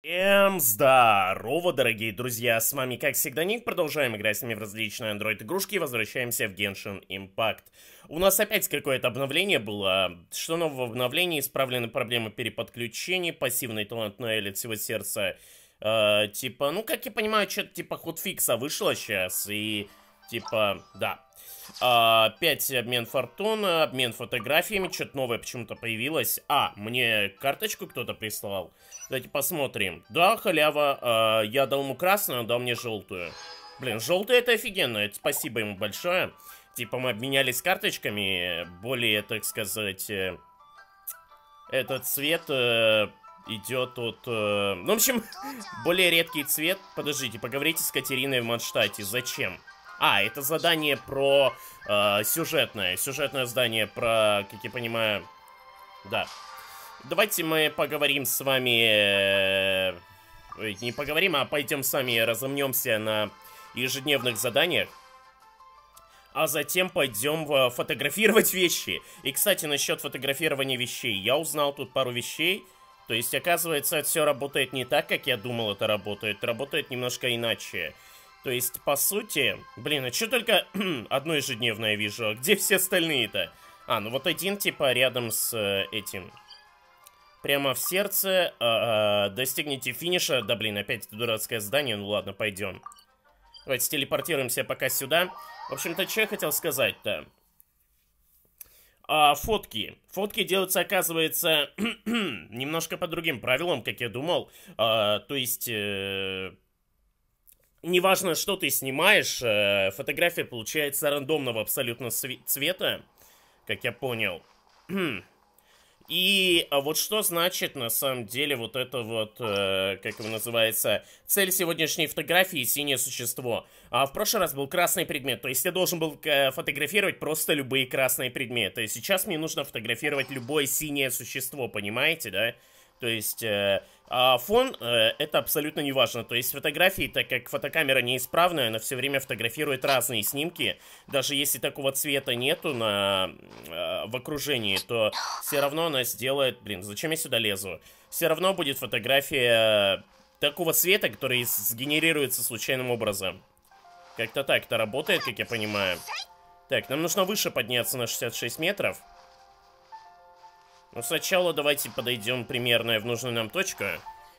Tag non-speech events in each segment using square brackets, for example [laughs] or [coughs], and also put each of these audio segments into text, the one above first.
Всем здорово, дорогие друзья, с вами, как всегда, Ник, продолжаем играть с ними в различные Android-игрушки и возвращаемся в Genshin Impact. У нас опять какое-то обновление было, что нового в обновлении, исправлены проблемы переподключений, пассивный талант от всего сердца, э, типа, ну, как я понимаю, что-то типа худфикса вышло сейчас, и, типа, да. А, 5 обмен фортуна, обмен фотографиями, что-то новое почему-то появилось. А, мне карточку кто-то прислал. Давайте посмотрим. Да, халява, э, я дал ему красную, он дал мне желтую. Блин, желтая это офигенно, это спасибо ему большое. Типа мы обменялись карточками, более, так сказать, э, этот цвет э, идет от... Э, ну, в общем, [laughs] более редкий цвет. Подождите, поговорите с Катериной в Манштате. Зачем? А, это задание про э, сюжетное. Сюжетное задание про, как я понимаю... Да. Давайте мы поговорим с вами... Э, не поговорим, а пойдем сами разомнемся на ежедневных заданиях. А затем пойдем фотографировать вещи. И, кстати, насчет фотографирования вещей. Я узнал тут пару вещей. То есть, оказывается, все работает не так, как я думал это работает. Работает немножко иначе. То есть, по сути... Блин, а что только [clears throat] одно ежедневное вижу? А где все остальные-то? А, ну вот один, типа, рядом с э, этим. Прямо в сердце. Э, э, достигните финиша. Да, блин, опять это дурацкое здание. Ну ладно, пойдем. Давайте телепортируемся пока сюда. В общем-то, что я хотел сказать-то? А, фотки. Фотки делаются, оказывается, [clears throat] немножко по другим правилам, как я думал. А, то есть... Э неважно, что ты снимаешь, э, фотография получается рандомного абсолютно цвета, как я понял. [clears throat] И а вот что значит на самом деле вот это вот, э, как его называется, цель сегодняшней фотографии «Синее существо». А в прошлый раз был красный предмет, то есть я должен был э, фотографировать просто любые красные предметы. Сейчас мне нужно фотографировать любое синее существо, понимаете, да? То есть э, а фон э, это абсолютно не важно. То есть фотографии, так как фотокамера неисправная, она все время фотографирует разные снимки. Даже если такого цвета нету на, э, в окружении, то все равно она сделает... Блин, зачем я сюда лезу? Все равно будет фотография такого цвета, который сгенерируется случайным образом. Как-то так это работает, как я понимаю. Так, нам нужно выше подняться на 66 метров. Но сначала давайте подойдем примерно в нужную нам точку.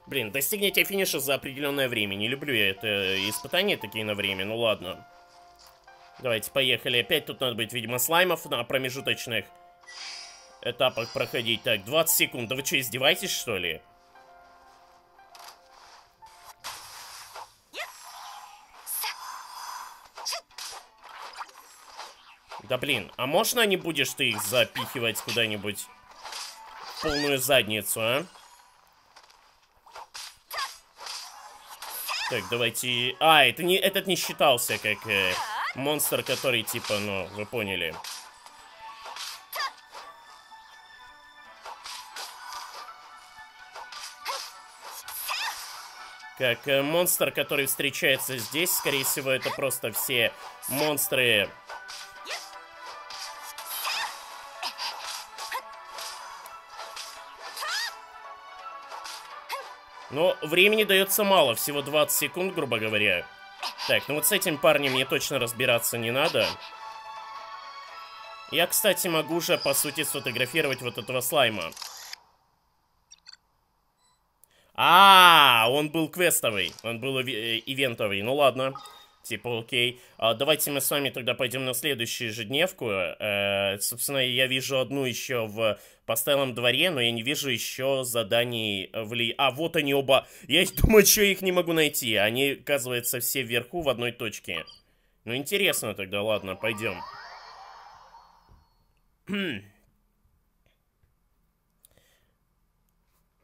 Блин, достигните финиша за определенное время. Не люблю я это испытания такие на время, ну ладно. Давайте, поехали. Опять тут надо быть, видимо, слаймов на промежуточных этапах проходить. Так, 20 секунд. Да вы что, издеваетесь, что ли? Да блин, а можно не будешь ты их запихивать куда-нибудь? Полную задницу, а? Так, давайте... А, это не, этот не считался как э, монстр, который типа, ну, вы поняли. Как э, монстр, который встречается здесь, скорее всего, это просто все монстры Но времени дается мало, всего 20 секунд, грубо говоря. Так, ну вот с этим парнем мне точно разбираться не надо. Я, кстати, могу уже, по сути, сфотографировать вот этого слайма. А, -а, -а он был квестовый, он был ивентовый. Ну ладно. Типа, окей. А, давайте мы с вами тогда пойдем на следующую ежедневку. Э, собственно, я вижу одну еще в постоялом дворе, но я не вижу еще заданий в ли... А, вот они оба. Я [laughs] думаю, что их не могу найти. Они, оказывается, все вверху в одной точке. Ну, интересно тогда, ладно, пойдем. [clears throat]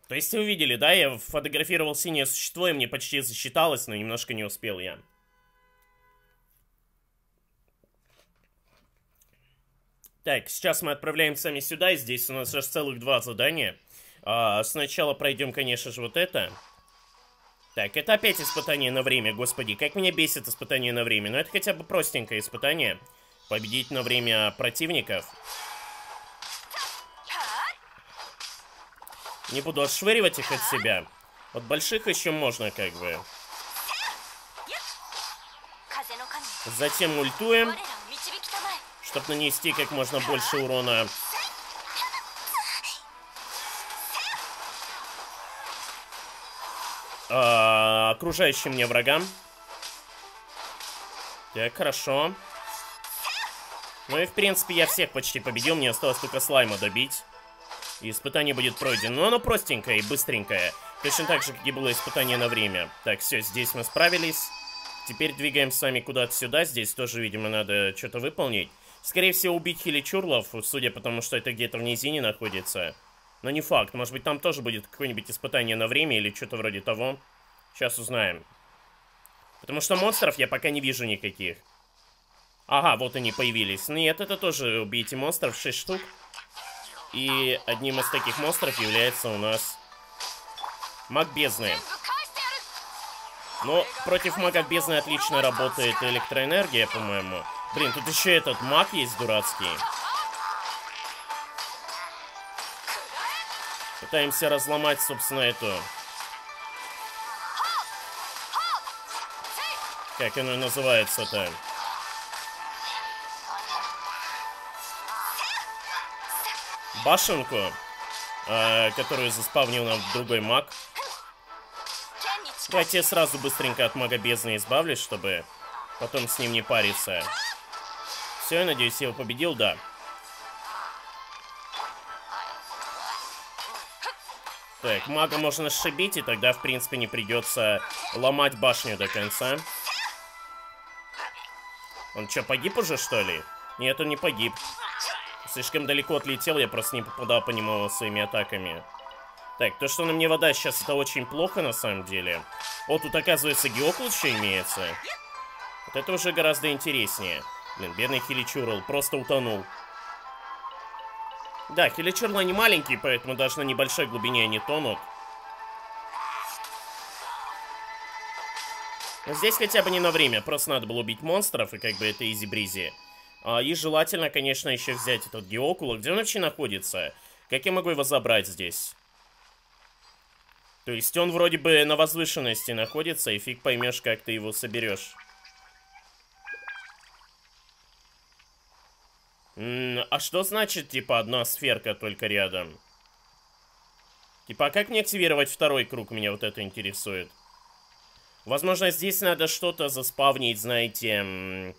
То есть вы видели, да? Я фотографировал синее существо, и мне почти засчиталось, но немножко не успел я. Так, сейчас мы отправляемся сами сюда, здесь у нас аж целых два задания. А, сначала пройдем, конечно же, вот это. Так, это опять испытание на время, господи, как меня бесит испытание на время. Но это хотя бы простенькое испытание. Победить на время противников. Не буду отшвыривать их от себя. От больших еще можно как бы. Затем ультуем, чтобы нанести как можно больше урона. А, окружающим мне врагам. Так, хорошо. Ну и, в принципе, я всех почти победил. Мне осталось только слайма добить. И испытание будет пройдено. Но оно простенькое и быстренькое. Точно так же, как и было испытание на время. Так, все, здесь мы справились. Теперь двигаем с вами куда-то сюда. Здесь тоже, видимо, надо что-то выполнить. Скорее всего, убить Хиличурлов, судя по тому, что это где-то в низине находится. Но не факт. Может быть, там тоже будет какое-нибудь испытание на время или что-то вроде того. Сейчас узнаем. Потому что монстров я пока не вижу никаких. Ага, вот они появились. Нет, это тоже убейте монстров, 6 штук. И одним из таких монстров является у нас маг бездны. Но против мага бездны отлично работает электроэнергия, по-моему. Блин, тут еще этот маг есть дурацкий. Пытаемся разломать, собственно, эту... Как оно называется-то? Башенку, э, которую заспавнил нам другой маг. Давайте я сразу быстренько от мага бездны избавлюсь, чтобы потом с ним не париться. Все, я надеюсь, я его победил, да. Так, мага можно сшибить, и тогда, в принципе, не придется ломать башню до конца. Он что, погиб уже, что ли? Нет, он не погиб. Слишком далеко отлетел, я просто не попадал по нему своими атаками. Так, то, что на мне вода сейчас, это очень плохо, на самом деле. О, тут, оказывается, геоклад еще имеется. Вот это уже гораздо интереснее. Блин, бедный Хиличурл просто утонул. Да, Хиличурлы не маленькие, поэтому даже на небольшой глубине они тонут. Но здесь хотя бы не на время, просто надо было убить монстров, и как бы это изи-бризи. А, и желательно, конечно, еще взять этот Геокула. Где он вообще находится? Как я могу его забрать здесь? То есть он вроде бы на возвышенности находится, и фиг поймешь, как ты его соберешь. А что значит, типа, одна сферка только рядом? Типа, а как мне активировать второй круг? Меня вот это интересует. Возможно, здесь надо что-то заспавнить, знаете...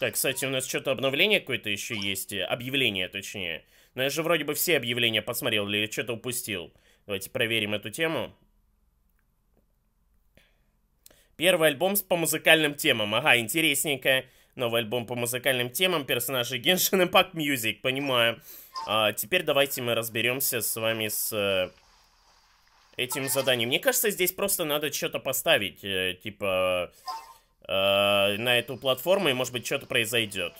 Так, кстати, у нас что-то обновление какое-то еще есть. Объявление, точнее. Но я же вроде бы все объявления посмотрел или что-то упустил. Давайте проверим эту тему. Первый альбом по музыкальным темам. Ага, интересненько. Новый альбом по музыкальным темам, персонажи Genshin Impact Music, понимаю. А, теперь давайте мы разберемся с вами с э, этим заданием. Мне кажется, здесь просто надо что-то поставить, э, типа, э, на эту платформу, и, может быть, что-то произойдет.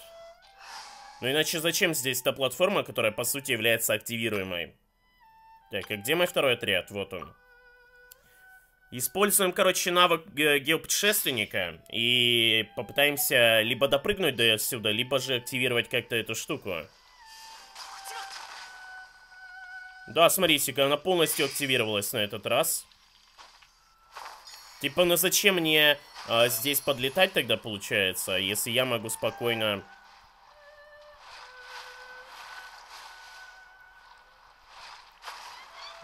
Ну, иначе зачем здесь та платформа, которая, по сути, является активируемой? Так, а где мой второй отряд? Вот он. Используем, короче, навык геопутешественника и попытаемся либо допрыгнуть до сюда, либо же активировать как-то эту штуку. Да, смотрите-ка, она полностью активировалась на этот раз. Типа, ну зачем мне а, здесь подлетать тогда, получается, если я могу спокойно...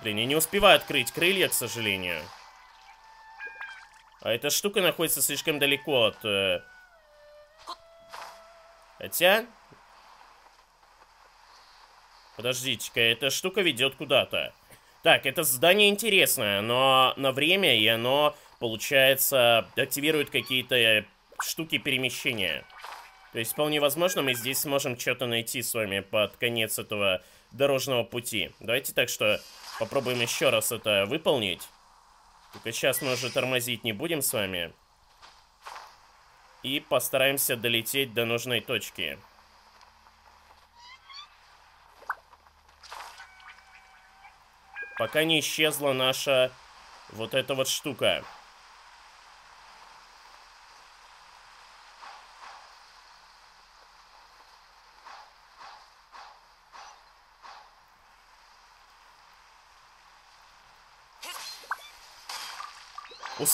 Блин, я не успеваю открыть крылья, к сожалению. А эта штука находится слишком далеко от... Э... Хотя... Подождите-ка, эта штука ведет куда-то. Так, это здание интересное, но на время, и оно, получается, активирует какие-то э, штуки перемещения. То есть, вполне возможно, мы здесь сможем что-то найти с вами под конец этого дорожного пути. Давайте так что попробуем еще раз это выполнить. Только сейчас мы уже тормозить не будем с вами. И постараемся долететь до нужной точки. Пока не исчезла наша вот эта вот штука.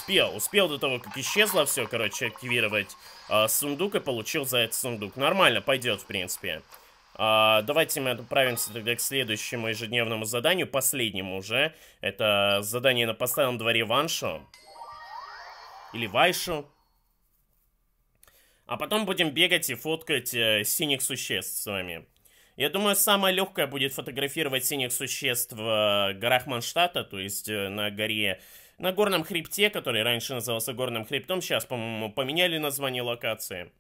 Успел, успел до того, как исчезло все, короче, активировать а, сундук и получил за это сундук. Нормально, пойдет, в принципе. А, давайте мы отправимся тогда к следующему ежедневному заданию, последнему уже. Это задание на постоянном дворе Ваншу. Или Вайшу. А потом будем бегать и фоткать э, синих существ с вами. Я думаю, самое легкое будет фотографировать синих существ в э, горах Манштата, то есть э, на горе на горном хребте, который раньше назывался горным хребтом, сейчас, по-моему, поменяли название локации.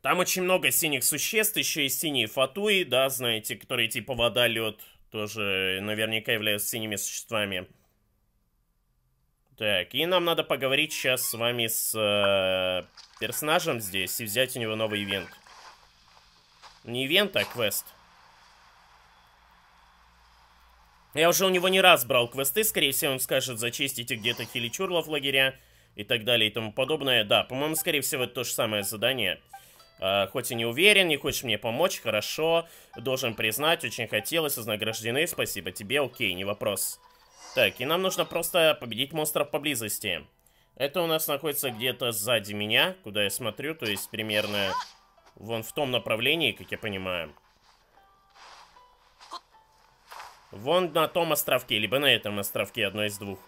Там очень много синих существ, еще и синие фатуи, да, знаете, которые типа вода, лед, тоже наверняка являются синими существами. Так, и нам надо поговорить сейчас с вами с э, персонажем здесь и взять у него новый ивент. Не ивент, а квест. Я уже у него не раз брал квесты, скорее всего, он скажет зачистите где-то хиличурлов лагеря и так далее и тому подобное. Да, по-моему, скорее всего, это то же самое задание. Uh, хоть и не уверен, не хочешь мне помочь, хорошо. Должен признать, очень хотелось, вознаграждены, спасибо тебе, окей, не вопрос. Так, и нам нужно просто победить монстров поблизости. Это у нас находится где-то сзади меня, куда я смотрю, то есть примерно вон в том направлении, как я понимаю. Вон на том островке, либо на этом островке, одно из двух.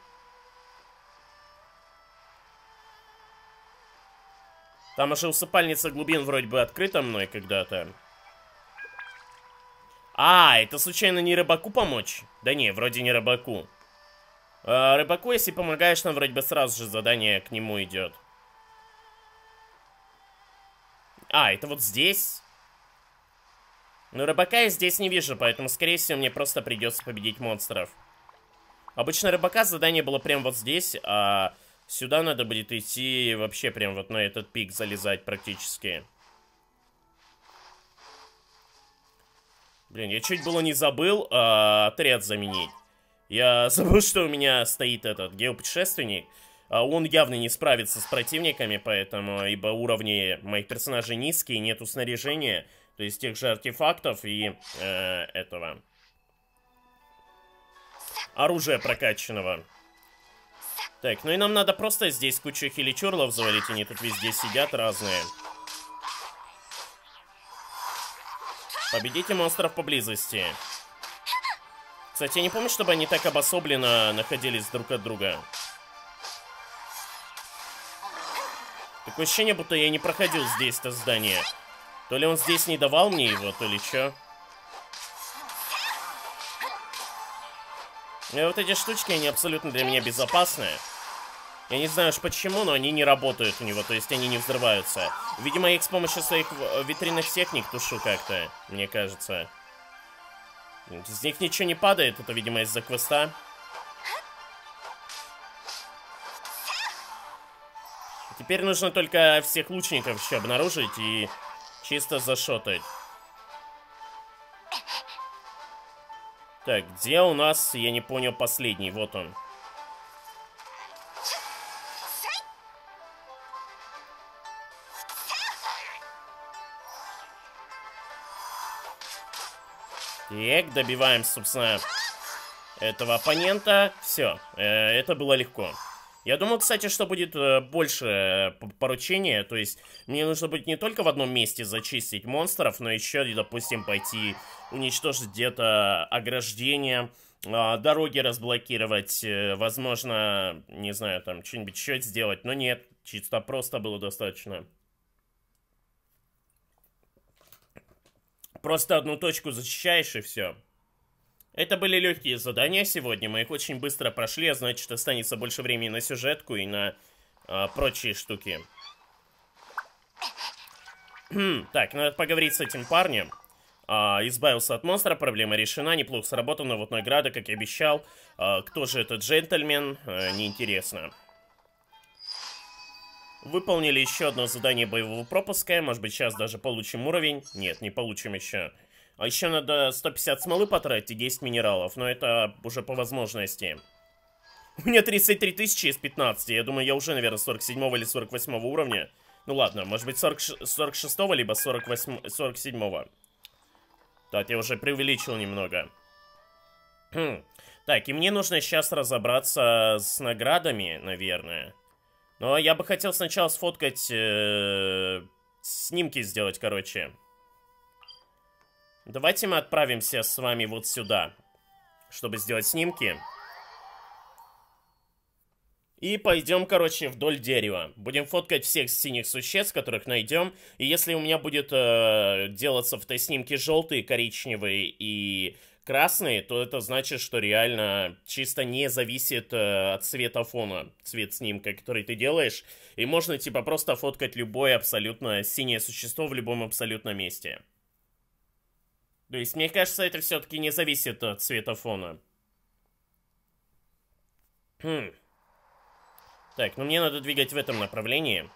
Там уже усыпальница глубин вроде бы открыта мной когда-то. А, это случайно не рыбаку помочь? Да не, вроде не рыбаку. А, рыбаку, если помогаешь, нам вроде бы сразу же задание к нему идет. А, это вот здесь? Но рыбака я здесь не вижу, поэтому, скорее всего, мне просто придется победить монстров. Обычно рыбака задание было прям вот здесь, а сюда надо будет идти вообще прям вот на этот пик залезать практически. Блин, я чуть было не забыл а, отряд заменить. Я [laughs] забыл, что у меня стоит этот геопутешественник. А он явно не справится с противниками, поэтому, ибо уровни моих персонажей низкие, нету снаряжения. То есть тех же артефактов и э, этого. Оружия прокачанного. Так, ну и нам надо просто здесь кучу хиличурлов завалить, они тут везде сидят разные. Победите монстров поблизости. Кстати, я не помню, чтобы они так обособленно находились друг от друга. Такое ощущение, будто я не проходил здесь это здание. То ли он здесь не давал мне его, то ли чё. И вот эти штучки, они абсолютно для меня безопасные. Я не знаю уж почему, но они не работают у него, то есть они не взрываются. Видимо, я их с помощью своих витринных техник тушу как-то, мне кажется. Из них ничего не падает, это, видимо, из-за квеста. Теперь нужно только всех лучников еще обнаружить и Чисто зашотать. Так, где у нас, я не понял, последний? Вот он. Так, добиваем, собственно, этого оппонента. Все, э, это было легко. Я думал, кстати, что будет э, больше э, поручения, то есть мне нужно будет не только в одном месте зачистить монстров, но еще, допустим, пойти уничтожить где-то ограждение, э, дороги разблокировать, э, возможно, не знаю, там что-нибудь еще сделать, но нет, чисто просто было достаточно. Просто одну точку зачищаешь и все. Это были легкие задания сегодня, мы их очень быстро прошли, а значит останется больше времени на сюжетку и на а, прочие штуки. Хм, так, надо поговорить с этим парнем. А, избавился от монстра, проблема решена, неплохо сработано, вот награда, как и обещал. А, кто же этот джентльмен, а, неинтересно. Выполнили еще одно задание боевого пропуска, может быть сейчас даже получим уровень. Нет, не получим еще. А еще надо 150 смолы потратить и 10 минералов, но это уже по возможности. У меня 33 тысячи из 15, я думаю, я уже, наверное, 47 или 48 уровня. Ну ладно, может быть 40, 46 либо 48, 47 -го. Так, я уже преувеличил немного. Хм. Так, и мне нужно сейчас разобраться с наградами, наверное. Но я бы хотел сначала сфоткать... Э, снимки сделать, короче. Давайте мы отправимся с вами вот сюда, чтобы сделать снимки. И пойдем, короче, вдоль дерева. Будем фоткать всех синих существ, которых найдем. И если у меня будет э, делаться снимке желтые, коричневые и красные, то это значит, что реально чисто не зависит э, от цвета фона, цвет снимка, который ты делаешь. И можно, типа, просто фоткать любое абсолютно синее существо в любом абсолютно месте. То есть, мне кажется, это все-таки не зависит от цвета фона. Хм. Так, ну мне надо двигать в этом направлении.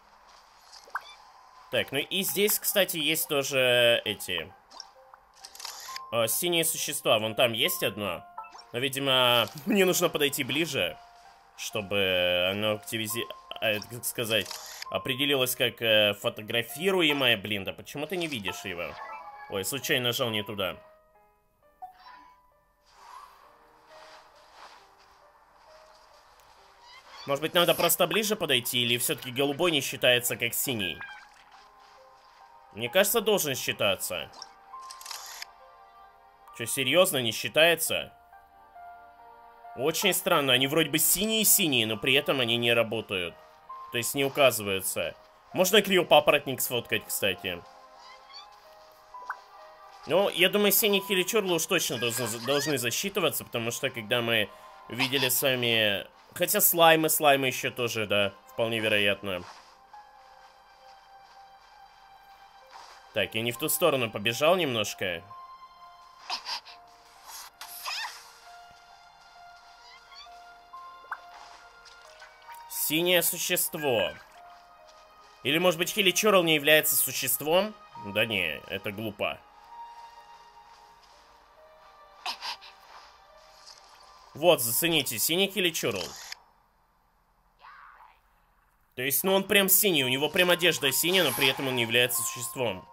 Так, ну и здесь, кстати, есть тоже эти... О, синие существа. Вон там есть одно. Но, видимо, [laughs] мне нужно подойти ближе, чтобы оно активизи... А, как сказать... Определилось как э, фотографируемое. Блин, да почему ты не видишь его? Ой, случайно нажал не туда. Может быть, надо просто ближе подойти, или все-таки голубой не считается как синий? Мне кажется, должен считаться. Что, серьезно, не считается? Очень странно, они вроде бы синие-синие, но при этом они не работают. То есть не указываются. Можно криопапоротник сфоткать, кстати. Ну, я думаю, синий хиличурлы уж точно должны, должны засчитываться, потому что когда мы видели с вами Хотя слаймы, слаймы еще тоже, да, вполне вероятно. Так, я не в ту сторону побежал немножко. Синее существо. Или, может быть, Хили Чорл не является существом? Да не, это глупо. Вот, зацените, синий Хили Чорл. То есть, ну он прям синий, у него прям одежда синяя, но при этом он не является существом.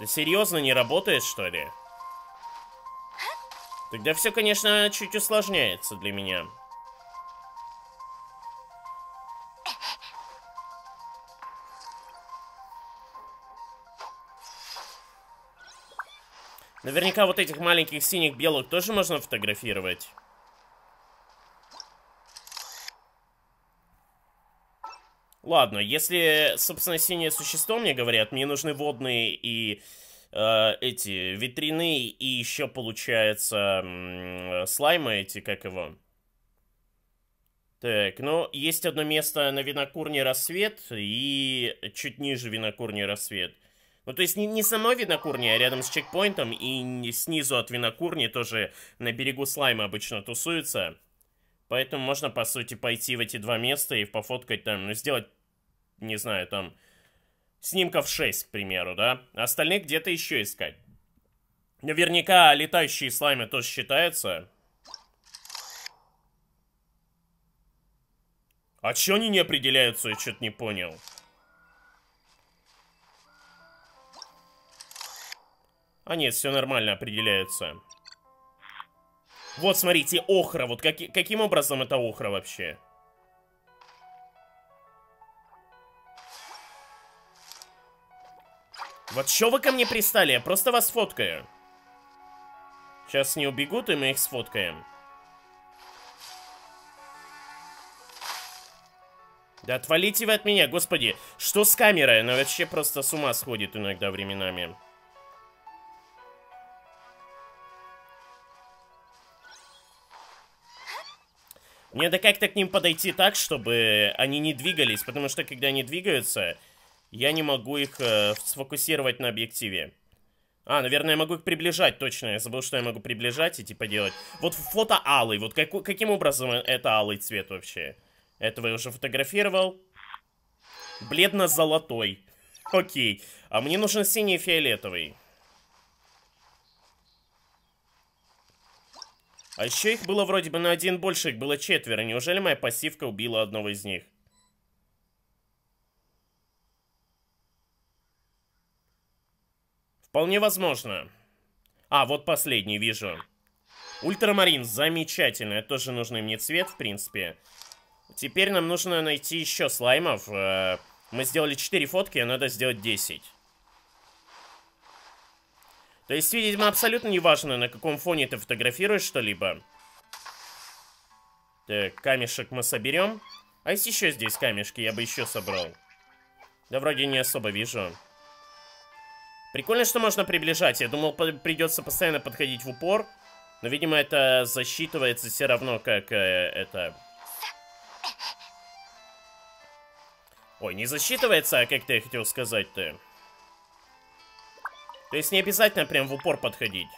Да серьезно, не работает, что ли? Тогда все, конечно, чуть усложняется для меня. Наверняка вот этих маленьких синих белых тоже можно фотографировать. Ладно, если, собственно, синее существо мне говорят, мне нужны водные и э, эти ветряные и еще, получается, э, слаймы эти, как его. Так, ну, есть одно место на винокурне рассвет и чуть ниже винокурни рассвет. Ну, то есть не, не самой винокурни, а рядом с чекпоинтом и снизу от винокурни тоже на берегу слайма обычно тусуются. Поэтому можно, по сути, пойти в эти два места и пофоткать там, ну, сделать, не знаю, там, снимков 6, к примеру, да? Остальных где-то еще искать. Наверняка летающие слаймы тоже считаются. А чё они не определяются, я что-то не понял. А нет, все нормально определяется. Вот, смотрите, охра. Вот как, каким образом это охра вообще? Вот что вы ко мне пристали? Я просто вас фоткаю. Сейчас не убегут, и мы их сфоткаем. Да отвалите вы от меня, господи. Что с камерой? Она вообще просто с ума сходит иногда временами. Мне надо как-то к ним подойти так, чтобы они не двигались, потому что когда они двигаются, я не могу их э, сфокусировать на объективе. А, наверное, я могу их приближать, точно. Я забыл, что я могу приближать и типа делать. Вот фото алый. Вот как, каким образом это алый цвет вообще? Этого я уже фотографировал. Бледно-золотой. Окей. А мне нужен синий фиолетовый. А еще их было вроде бы на один больше, их было четверо. Неужели моя пассивка убила одного из них? Вполне возможно. А, вот последний, вижу. Ультрамарин, замечательно. Тоже нужный мне цвет, в принципе. Теперь нам нужно найти еще слаймов. Э, мы сделали 4 фотки, а надо сделать 10. То есть, видимо, абсолютно неважно, на каком фоне ты фотографируешь что-либо. Так, камешек мы соберем. А есть еще здесь камешки, я бы еще собрал. Да вроде не особо вижу. Прикольно, что можно приближать. Я думал, придется постоянно подходить в упор. Но, видимо, это засчитывается все равно, как э, это... Ой, не засчитывается, а как ты хотел сказать-то? То есть не обязательно прям в упор подходить.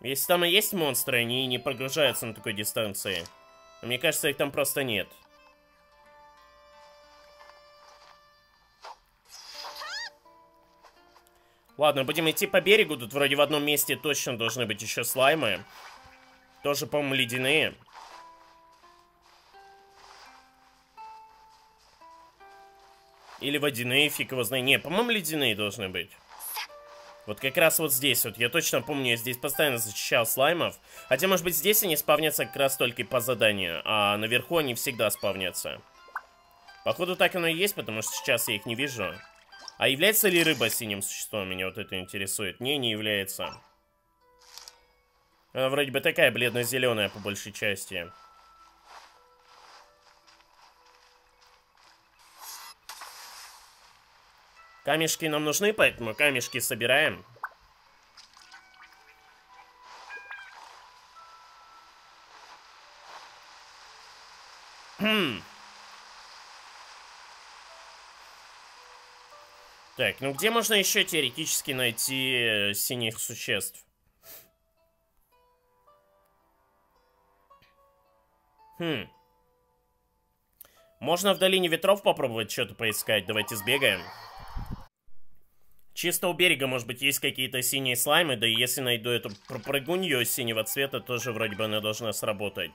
Если там и есть монстры, они не прогружаются на такой дистанции. Но мне кажется, их там просто нет. Ладно, будем идти по берегу. Тут вроде в одном месте точно должны быть еще слаймы. Тоже, по-моему, ледяные. Или водяные, фиг его знает. Не, по-моему, ледяные должны быть. Вот как раз вот здесь вот, я точно помню, я здесь постоянно защищал слаймов. Хотя, может быть, здесь они спавнятся как раз только по заданию, а наверху они всегда спавнятся. Походу так оно и есть, потому что сейчас я их не вижу. А является ли рыба синим существом? Меня вот это интересует. Не, не является. Она вроде бы такая бледно-зеленая по большей части. Камешки нам нужны, поэтому камешки собираем. Хм. Так, ну где можно еще теоретически найти э, синих существ? Хм. Можно в долине ветров попробовать что-то поискать. Давайте сбегаем. Чисто у берега, может быть, есть какие-то синие слаймы, да и если найду эту прыгунью синего цвета, тоже вроде бы она должна сработать.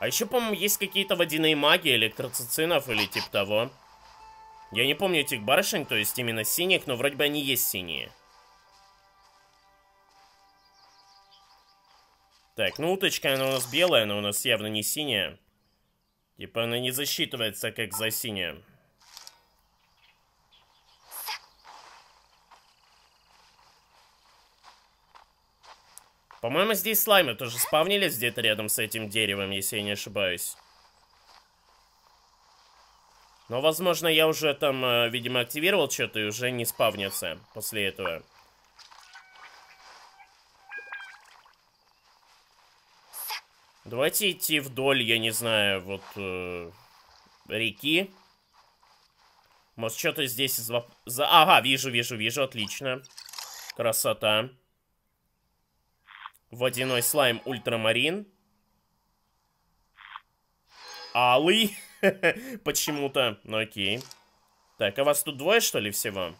А еще, по-моему, есть какие-то водяные маги, электроцицинов или типа того. Я не помню этих барышень, то есть именно синих, но вроде бы они есть синие. Так, ну уточка, она у нас белая, но у нас явно не синяя. Типа она не засчитывается как за синяя. По-моему, здесь слаймы тоже спавнились где-то рядом с этим деревом, если я не ошибаюсь. Но, возможно, я уже там, э, видимо, активировал что-то и уже не спавнится после этого. Давайте идти вдоль, я не знаю, вот э, реки. Может, что-то здесь за... Ага, вижу, вижу, вижу, отлично. Красота. Водяной слайм ультрамарин. Алый. [laughs] Почему-то. Ну окей. Так, а вас тут двое, что ли, всего?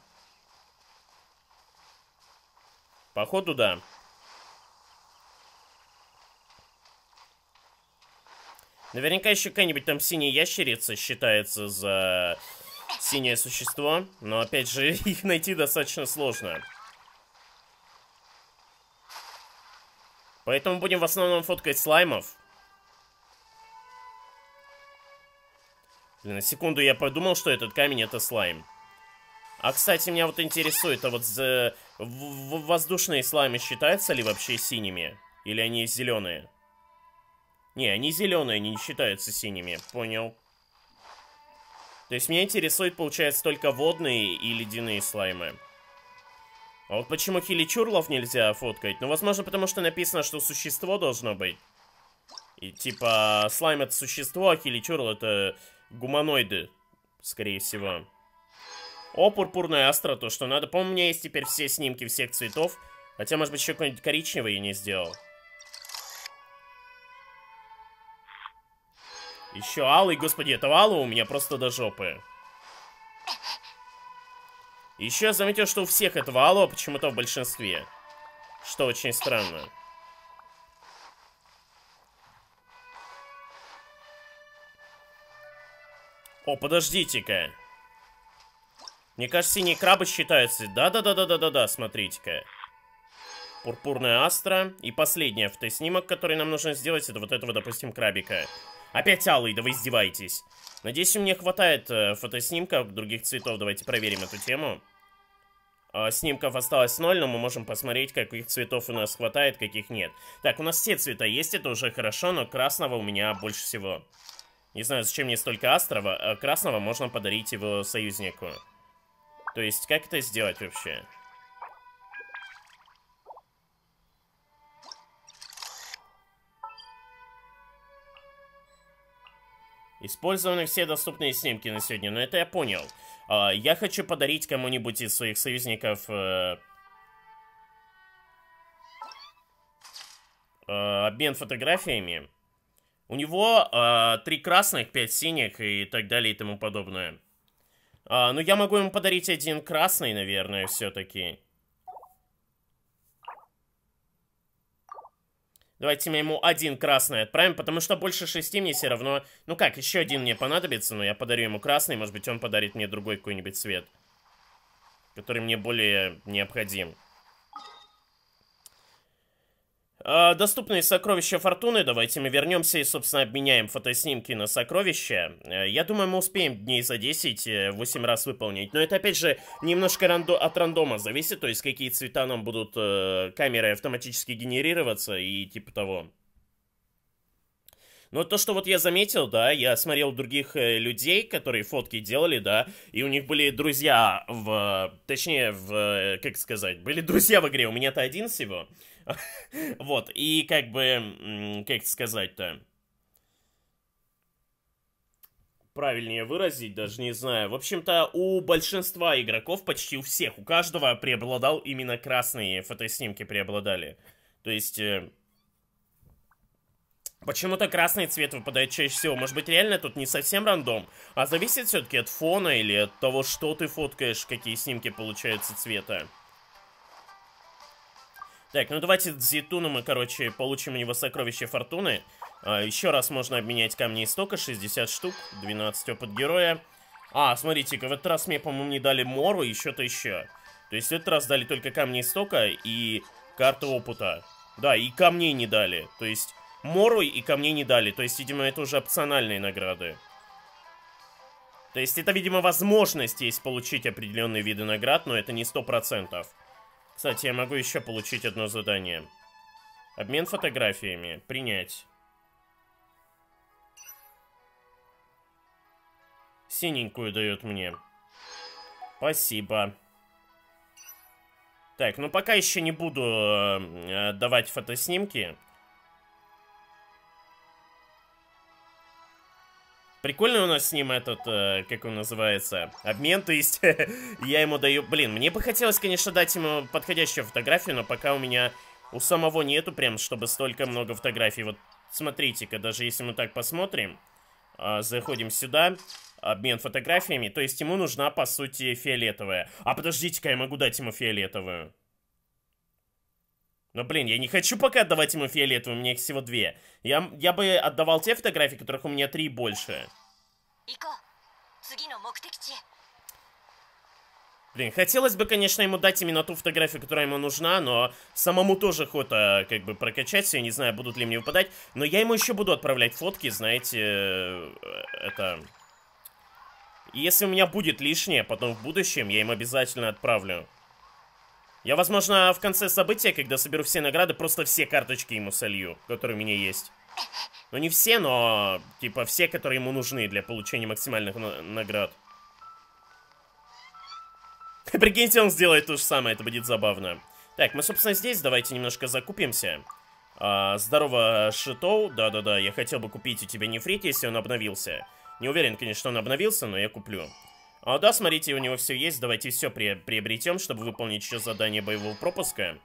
Походу, да. Наверняка еще какая-нибудь там синяя ящерица считается за синее существо. Но, опять же, [laughs] их найти достаточно сложно. Поэтому будем в основном фоткать слаймов. Блин, на секунду я подумал, что этот камень это слайм. А, кстати, меня вот интересует, а вот за... воздушные слаймы считаются ли вообще синими? Или они зеленые? Не, они зеленые, они не считаются синими. Понял. То есть меня интересует, получается, только водные и ледяные слаймы. А вот почему хиличурлов нельзя фоткать? Ну, возможно, потому что написано, что существо должно быть. И типа, слайм это существо, а хиличурл это гуманоиды, скорее всего. О, пурпурная астра, то, что надо. По-моему, у меня есть теперь все снимки всех цветов. Хотя, может быть, еще какой-нибудь коричневый я не сделал. Еще алый, господи, это алый у меня просто до жопы. Еще я заметил, что у всех этого алло почему-то в большинстве. Что очень странно. О, подождите-ка. Мне кажется, синие крабы считаются. Да-да-да-да-да-да-да, смотрите-ка. Пурпурная астра. И последний фотоснимок, который нам нужно сделать, это вот этого, допустим, крабика. Опять алый, да вы издеваетесь. Надеюсь, мне хватает э, фотоснимков других цветов. Давайте проверим эту тему. Э, снимков осталось ноль, но мы можем посмотреть, каких цветов у нас хватает, каких нет. Так, у нас все цвета есть, это уже хорошо, но красного у меня больше всего. Не знаю, зачем мне столько астрова, а красного можно подарить его союзнику. То есть, как это сделать вообще? Использованы все доступные снимки на сегодня, но это я понял. А, я хочу подарить кому-нибудь из своих союзников... Э, э, обмен фотографиями. У него э, три красных, пять синих и так далее и тому подобное. А, ну, я могу ему подарить один красный, наверное, все-таки. Давайте мы ему один красный отправим, потому что больше шести мне все равно... Ну как, еще один мне понадобится, но я подарю ему красный, может быть он подарит мне другой какой-нибудь цвет. Который мне более необходим. А, доступные сокровища фортуны. Давайте мы вернемся и, собственно, обменяем фотоснимки на сокровища. Э, я думаю, мы успеем дней за 10 8 э, раз выполнить. Но это, опять же, немножко рандо от рандома зависит. То есть, какие цвета нам будут э, камерой автоматически генерироваться и типа того. Но то, что вот я заметил, да, я смотрел других э, людей, которые фотки делали, да, и у них были друзья в... Точнее, в... Как сказать? Были друзья в игре, у меня-то один всего. [laughs] Вот, и как бы, как сказать-то, правильнее выразить, даже не знаю. В общем-то, у большинства игроков, почти у всех, у каждого преобладал именно красные фотоснимки преобладали. То есть... Э, почему-то красный цвет выпадает чаще всего. Может быть, реально тут не совсем рандом, а зависит все-таки от фона или от того, что ты фоткаешь, какие снимки получаются цвета. Так, ну давайте Зитуну мы, короче, получим у него сокровище фортуны. А, еще раз можно обменять камни истока, 60 штук, 12 опыт героя. А, смотрите-ка, в этот раз мне, по-моему, не дали Мору и что-то еще. То есть в этот раз дали только камни истока и карту опыта. Да, и камней не дали. То есть Мору и камней не дали. То есть, видимо, это уже опциональные награды. То есть это, видимо, возможность есть получить определенные виды наград, но это не сто процентов. Кстати, я могу еще получить одно задание. Обмен фотографиями. Принять. Синенькую дает мне. Спасибо. Так, ну пока еще не буду э, давать фотоснимки. Прикольно у нас с ним этот, э, как он называется, обмен, то есть [laughs] я ему даю... Блин, мне бы хотелось, конечно, дать ему подходящую фотографию, но пока у меня у самого нету прям, чтобы столько много фотографий. Вот смотрите-ка, даже если мы так посмотрим, э, заходим сюда, обмен фотографиями, то есть ему нужна, по сути, фиолетовая. А подождите-ка, я могу дать ему фиолетовую. Но, блин, я не хочу пока отдавать ему фиолетовую, у меня их всего две. Я, я бы отдавал те фотографии, которых у меня три больше. Блин, хотелось бы, конечно, ему дать именно ту фотографию, которая ему нужна, но самому тоже охота, как бы, прокачать я не знаю, будут ли мне выпадать. Но я ему еще буду отправлять фотки, знаете, э, это... Если у меня будет лишнее, потом в будущем я им обязательно отправлю. Я, возможно, в конце события, когда соберу все награды, просто все карточки ему солью, которые у меня есть. Ну, не все, но, типа, все, которые ему нужны для получения максимальных на наград. [laughs] Прикиньте, он сделает то же самое, это будет забавно. Так, мы, собственно, здесь, давайте немножко закупимся. А, здорово, Шитоу, да-да-да, я хотел бы купить у тебя нефрит, если он обновился. Не уверен, конечно, что он обновился, но я куплю. А, да, смотрите, у него все есть. Давайте все при приобретем, чтобы выполнить еще задание боевого пропуска.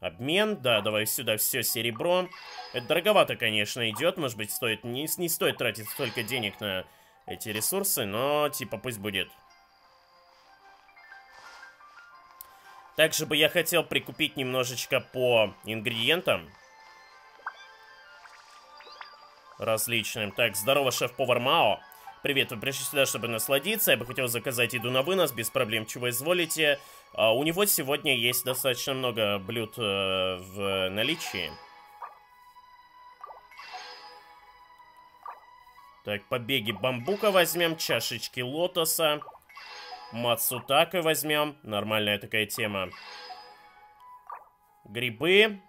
Обмен, да, давай сюда все серебро. Это дороговато, конечно, идет. Может быть, стоит не, не стоит тратить столько денег на эти ресурсы, но типа пусть будет. Также бы я хотел прикупить немножечко по ингредиентам. Различным. Так, здорово, шеф-повар Мао. Привет, вы пришли сюда, чтобы насладиться. Я бы хотел заказать еду на вынос, без проблем, чего изволите. А, у него сегодня есть достаточно много блюд э, в наличии. Так, побеги бамбука возьмем, чашечки лотоса. Мацутака возьмем. Нормальная такая тема. Грибы.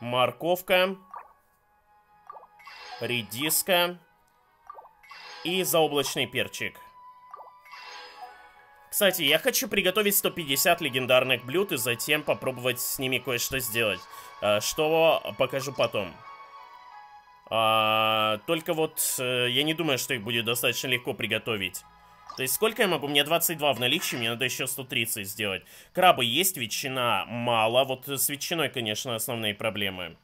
Морковка. Редиска. И заоблачный перчик. Кстати, я хочу приготовить 150 легендарных блюд и затем попробовать с ними кое-что сделать. А, что покажу потом. А, только вот э, я не думаю, что их будет достаточно легко приготовить. То есть сколько я могу? Мне 22 в наличии, мне надо еще 130 сделать. Крабы есть, ветчина мало. Вот с ветчиной, конечно, основные проблемы.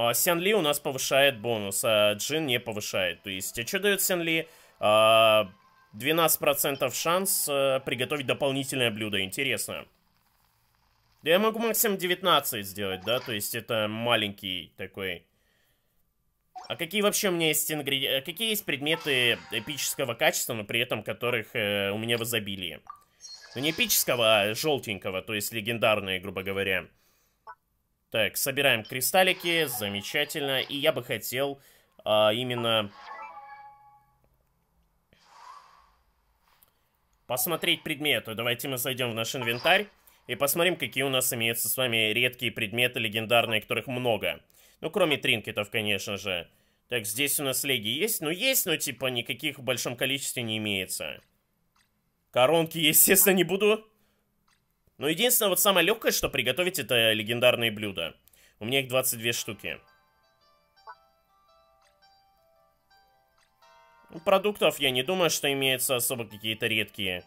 А, Сян Ли у нас повышает бонус, а Джин не повышает. То есть, а что дает Сян Ли? А, 12% шанс а, приготовить дополнительное блюдо. Интересно. Я могу максимум 19 сделать, да? То есть это маленький такой а какие вообще у меня есть ингредиенты? Э, какие есть предметы эпического качества, но при этом которых э, у меня в изобилии? Ну, не эпического, а желтенького, то есть легендарные, грубо говоря. Так, собираем кристаллики, замечательно. И я бы хотел а, именно... Посмотреть предметы. Давайте мы зайдем в наш инвентарь и посмотрим, какие у нас имеются с вами редкие предметы легендарные, которых много. Ну, кроме тринкетов, конечно же. Так, здесь у нас леги есть? Ну, есть, но, типа, никаких в большом количестве не имеется. Коронки, естественно, не буду. Но единственное, вот самое легкое, что приготовить, это легендарные блюда. У меня их 22 штуки. Продуктов я не думаю, что имеются особо какие-то редкие.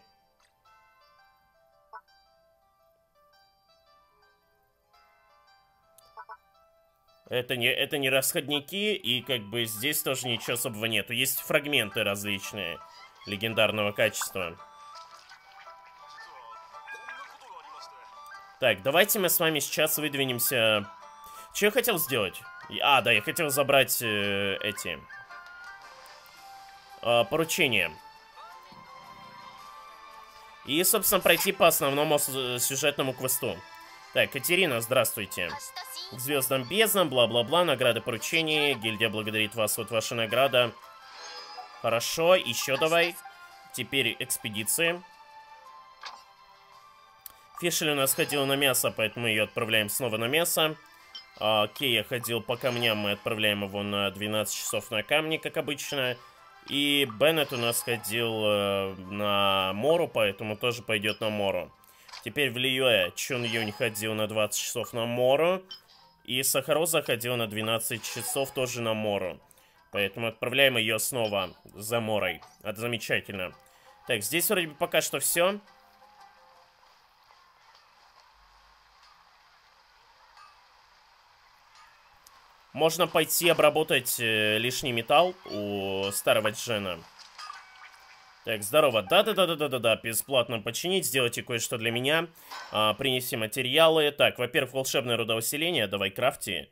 Это не, это не расходники, и как бы здесь тоже ничего особого нету. Есть фрагменты различные, легендарного качества. Так, давайте мы с вами сейчас выдвинемся... Что я хотел сделать? А, да, я хотел забрать э, эти... Э, поручения. И, собственно, пройти по основному сюжетному квесту. Так, Катерина, здравствуйте. К звездам безднам, бла-бла-бла, награды поручений, гильдия благодарит вас, вот ваша награда. Хорошо, еще давай. Теперь экспедиции. Фишель у нас ходила на мясо, поэтому ее отправляем снова на мясо. А, Кея ходил по камням, мы отправляем его на 12 часов на камни, как обычно. И Беннет у нас ходил э, на Мору, поэтому тоже пойдет на Мору. Теперь в Лиюэ Чун Юнь ходил на 20 часов на Мору. И Сахаро заходил на 12 часов тоже на Мору. Поэтому отправляем ее снова за Морой. Это замечательно. Так, здесь вроде бы пока что все. Можно пойти обработать э, лишний металл у старого Джена. Так, здорово. Да-да-да-да-да-да, бесплатно починить, сделайте кое-что для меня. А, принеси материалы. Так, во-первых, волшебное рудоусиление, давай крафти.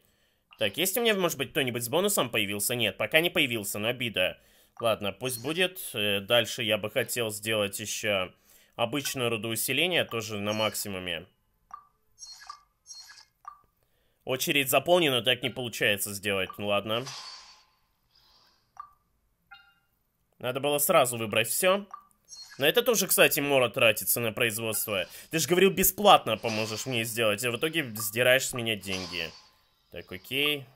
Так, есть у меня, может быть, кто-нибудь с бонусом появился? Нет, пока не появился, но обида. Ладно, пусть будет. Э, дальше я бы хотел сделать еще обычное рудоусиление, тоже на максимуме. Очередь заполнена, так не получается сделать. Ну ладно. Надо было сразу выбрать все. Но это тоже, кстати, мора тратится на производство. Ты же говорил, бесплатно поможешь мне сделать, а в итоге сдираешь с меня деньги. Так, окей.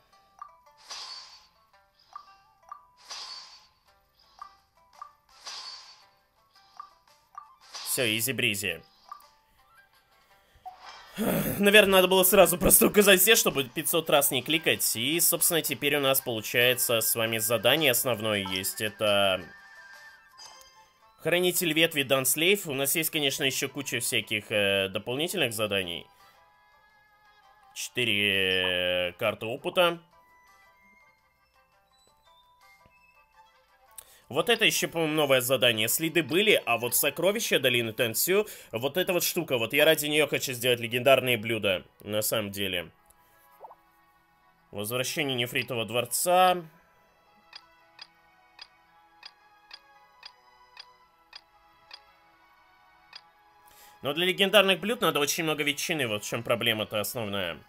Все, изи-бризи. Наверное, надо было сразу просто указать все, чтобы 500 раз не кликать. И, собственно, теперь у нас получается с вами задание основное есть. Это... Хранитель ветви Данслейв. У нас есть, конечно, еще куча всяких э, дополнительных заданий. Четыре э, карты опыта. Вот это еще, по-моему, новое задание. Следы были, а вот сокровища долины Тенсю, вот эта вот штука, вот я ради нее хочу сделать легендарные блюда, на самом деле. Возвращение нефритового дворца. Но для легендарных блюд надо очень много ветчины, вот в чем проблема-то основная.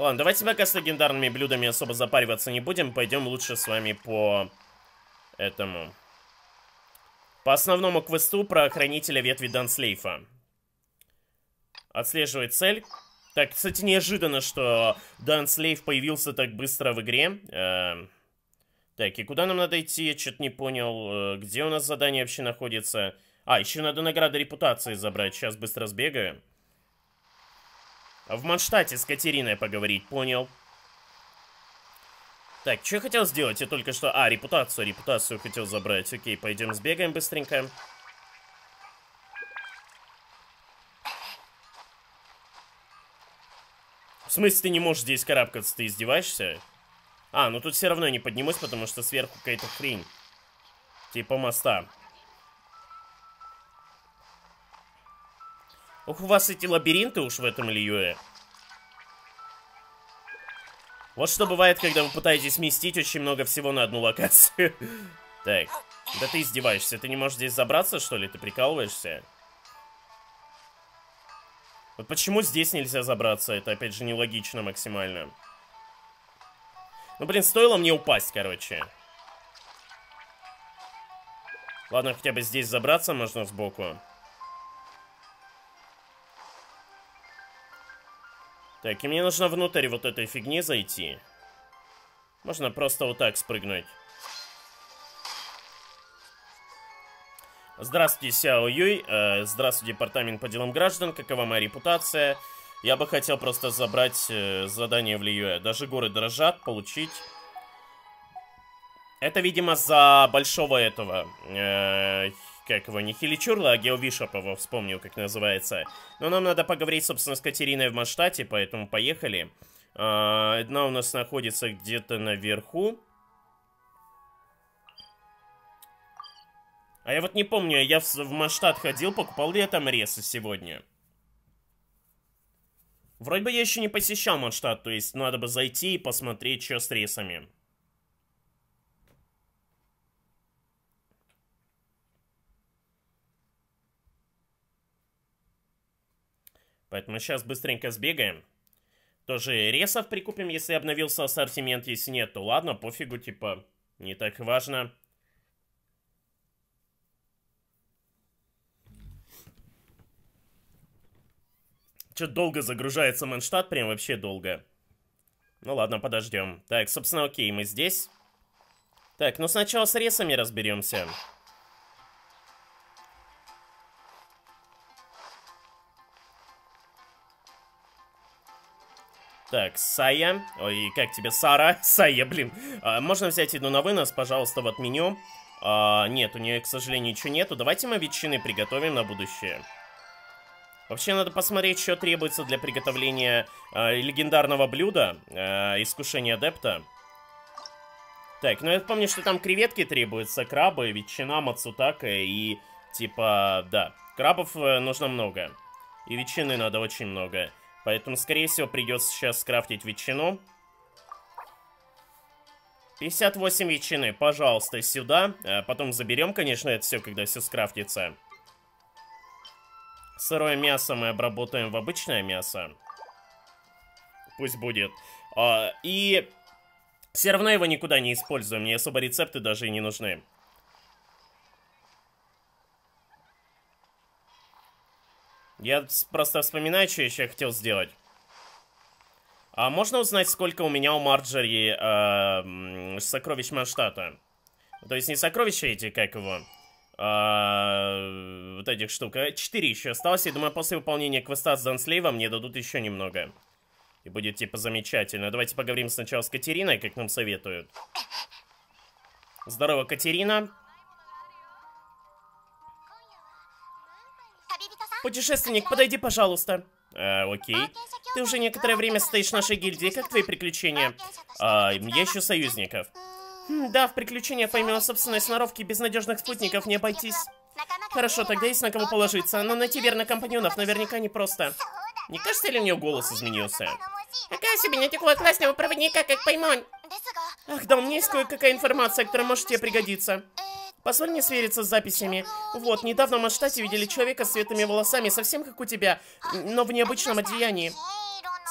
Ладно, давайте пока с легендарными блюдами особо запариваться не будем. Пойдем лучше с вами по этому. По основному квесту про хранителя ветви Данслейфа. Отслеживать цель. Так, кстати, неожиданно, что Данслейф появился так быстро в игре. Э так, и куда нам надо идти? Я что-то не понял. Э где у нас задание вообще находится? А, еще надо награды репутации забрать. Сейчас быстро сбегаю. В Манштате с Катериной поговорить, понял. Так, что я хотел сделать? Я только что... А, репутацию, репутацию хотел забрать. Окей, пойдем сбегаем быстренько. В смысле ты не можешь здесь карабкаться? Ты издеваешься? А, ну тут все равно не поднимусь, потому что сверху какая-то хрень. Типа моста. Ох, у вас эти лабиринты уж в этом Льюе. Вот что бывает, когда вы пытаетесь сместить очень много всего на одну локацию. [laughs] Так, да ты издеваешься, ты не можешь здесь забраться, что ли? Ты прикалываешься? Вот почему здесь нельзя забраться? Это, опять же, нелогично максимально. Ну, блин, стоило мне упасть, короче. Ладно, хотя бы здесь забраться можно сбоку. Так, и мне нужно внутрь вот этой фигни зайти. Можно просто вот так спрыгнуть. Здравствуйте, Сяо Юй. Э, здравствуйте, департамент по делам граждан. Какова моя репутация? Я бы хотел просто забрать э, задание в Лиюэ. Даже горы дрожат, получить. Это, видимо, за большого этого... Э, как его, не Хиличурла, а Геовишоп его вспомнил, как называется. Но нам надо поговорить, собственно, с Катериной в Маштате, поэтому поехали. А, одна у нас находится где-то наверху. А я вот не помню, я в, в Маштат ходил, покупал ли я там ресы сегодня? Вроде бы я еще не посещал Маштат, то есть надо бы зайти и посмотреть, что с ресами. Поэтому сейчас быстренько сбегаем. Тоже ресов прикупим, если обновился ассортимент. Если нет, то ладно, пофигу, типа, не так важно. Че долго загружается Манштадт, прям вообще долго. Ну ладно, подождем. Так, собственно, окей, мы здесь. Так, ну сначала с ресами разберемся. Так, Сая. Ой, как тебе, Сара? [laughs] Сая, блин. А, можно взять еду на вынос, пожалуйста, вот меню. А, нет, у нее, к сожалению, ничего нету. Давайте мы ветчины приготовим на будущее. Вообще, надо посмотреть, что требуется для приготовления а, легендарного блюда. А, искушение адепта. Так, ну я помню, что там креветки требуются, крабы, ветчина, мацутака и... Типа, да. Крабов э, нужно много. И ветчины надо очень много. Поэтому, скорее всего, придется сейчас скрафтить ветчину. 58 ветчины, пожалуйста, сюда. А потом заберем, конечно, это все, когда все скрафтится. Сырое мясо мы обработаем в обычное мясо. Пусть будет. А, и все равно его никуда не используем. Мне особо рецепты даже и не нужны. Я просто вспоминаю, что еще хотел сделать. А можно узнать, сколько у меня у Марджери э, сокровищ Манштата? То есть не сокровища эти, как его, а, вот этих штук. А четыре еще осталось. Я думаю, после выполнения квеста с Данслейвом мне дадут еще немного. И будет типа замечательно. Давайте поговорим сначала с Катериной, как нам советуют. Здорово, Катерина. Путешественник, подойди, пожалуйста. А, окей. Ты уже некоторое время стоишь в нашей гильдии. Как твои приключения? А, я ищу союзников. да, в приключения помимо собственной сноровки без надежных спутников не обойтись. Хорошо, тогда есть на кого положиться, но найти верных компаньонов наверняка непросто. Не кажется ли у нее голос изменился? Какая себе не такого классного проводника, как Паймон. Ах, да, у меня есть кое-какая информация, которая может тебе пригодиться. Позволь мне свериться с записями. Вот, недавно в Маштате видели человека с светлыми волосами, совсем как у тебя, но в необычном одеянии.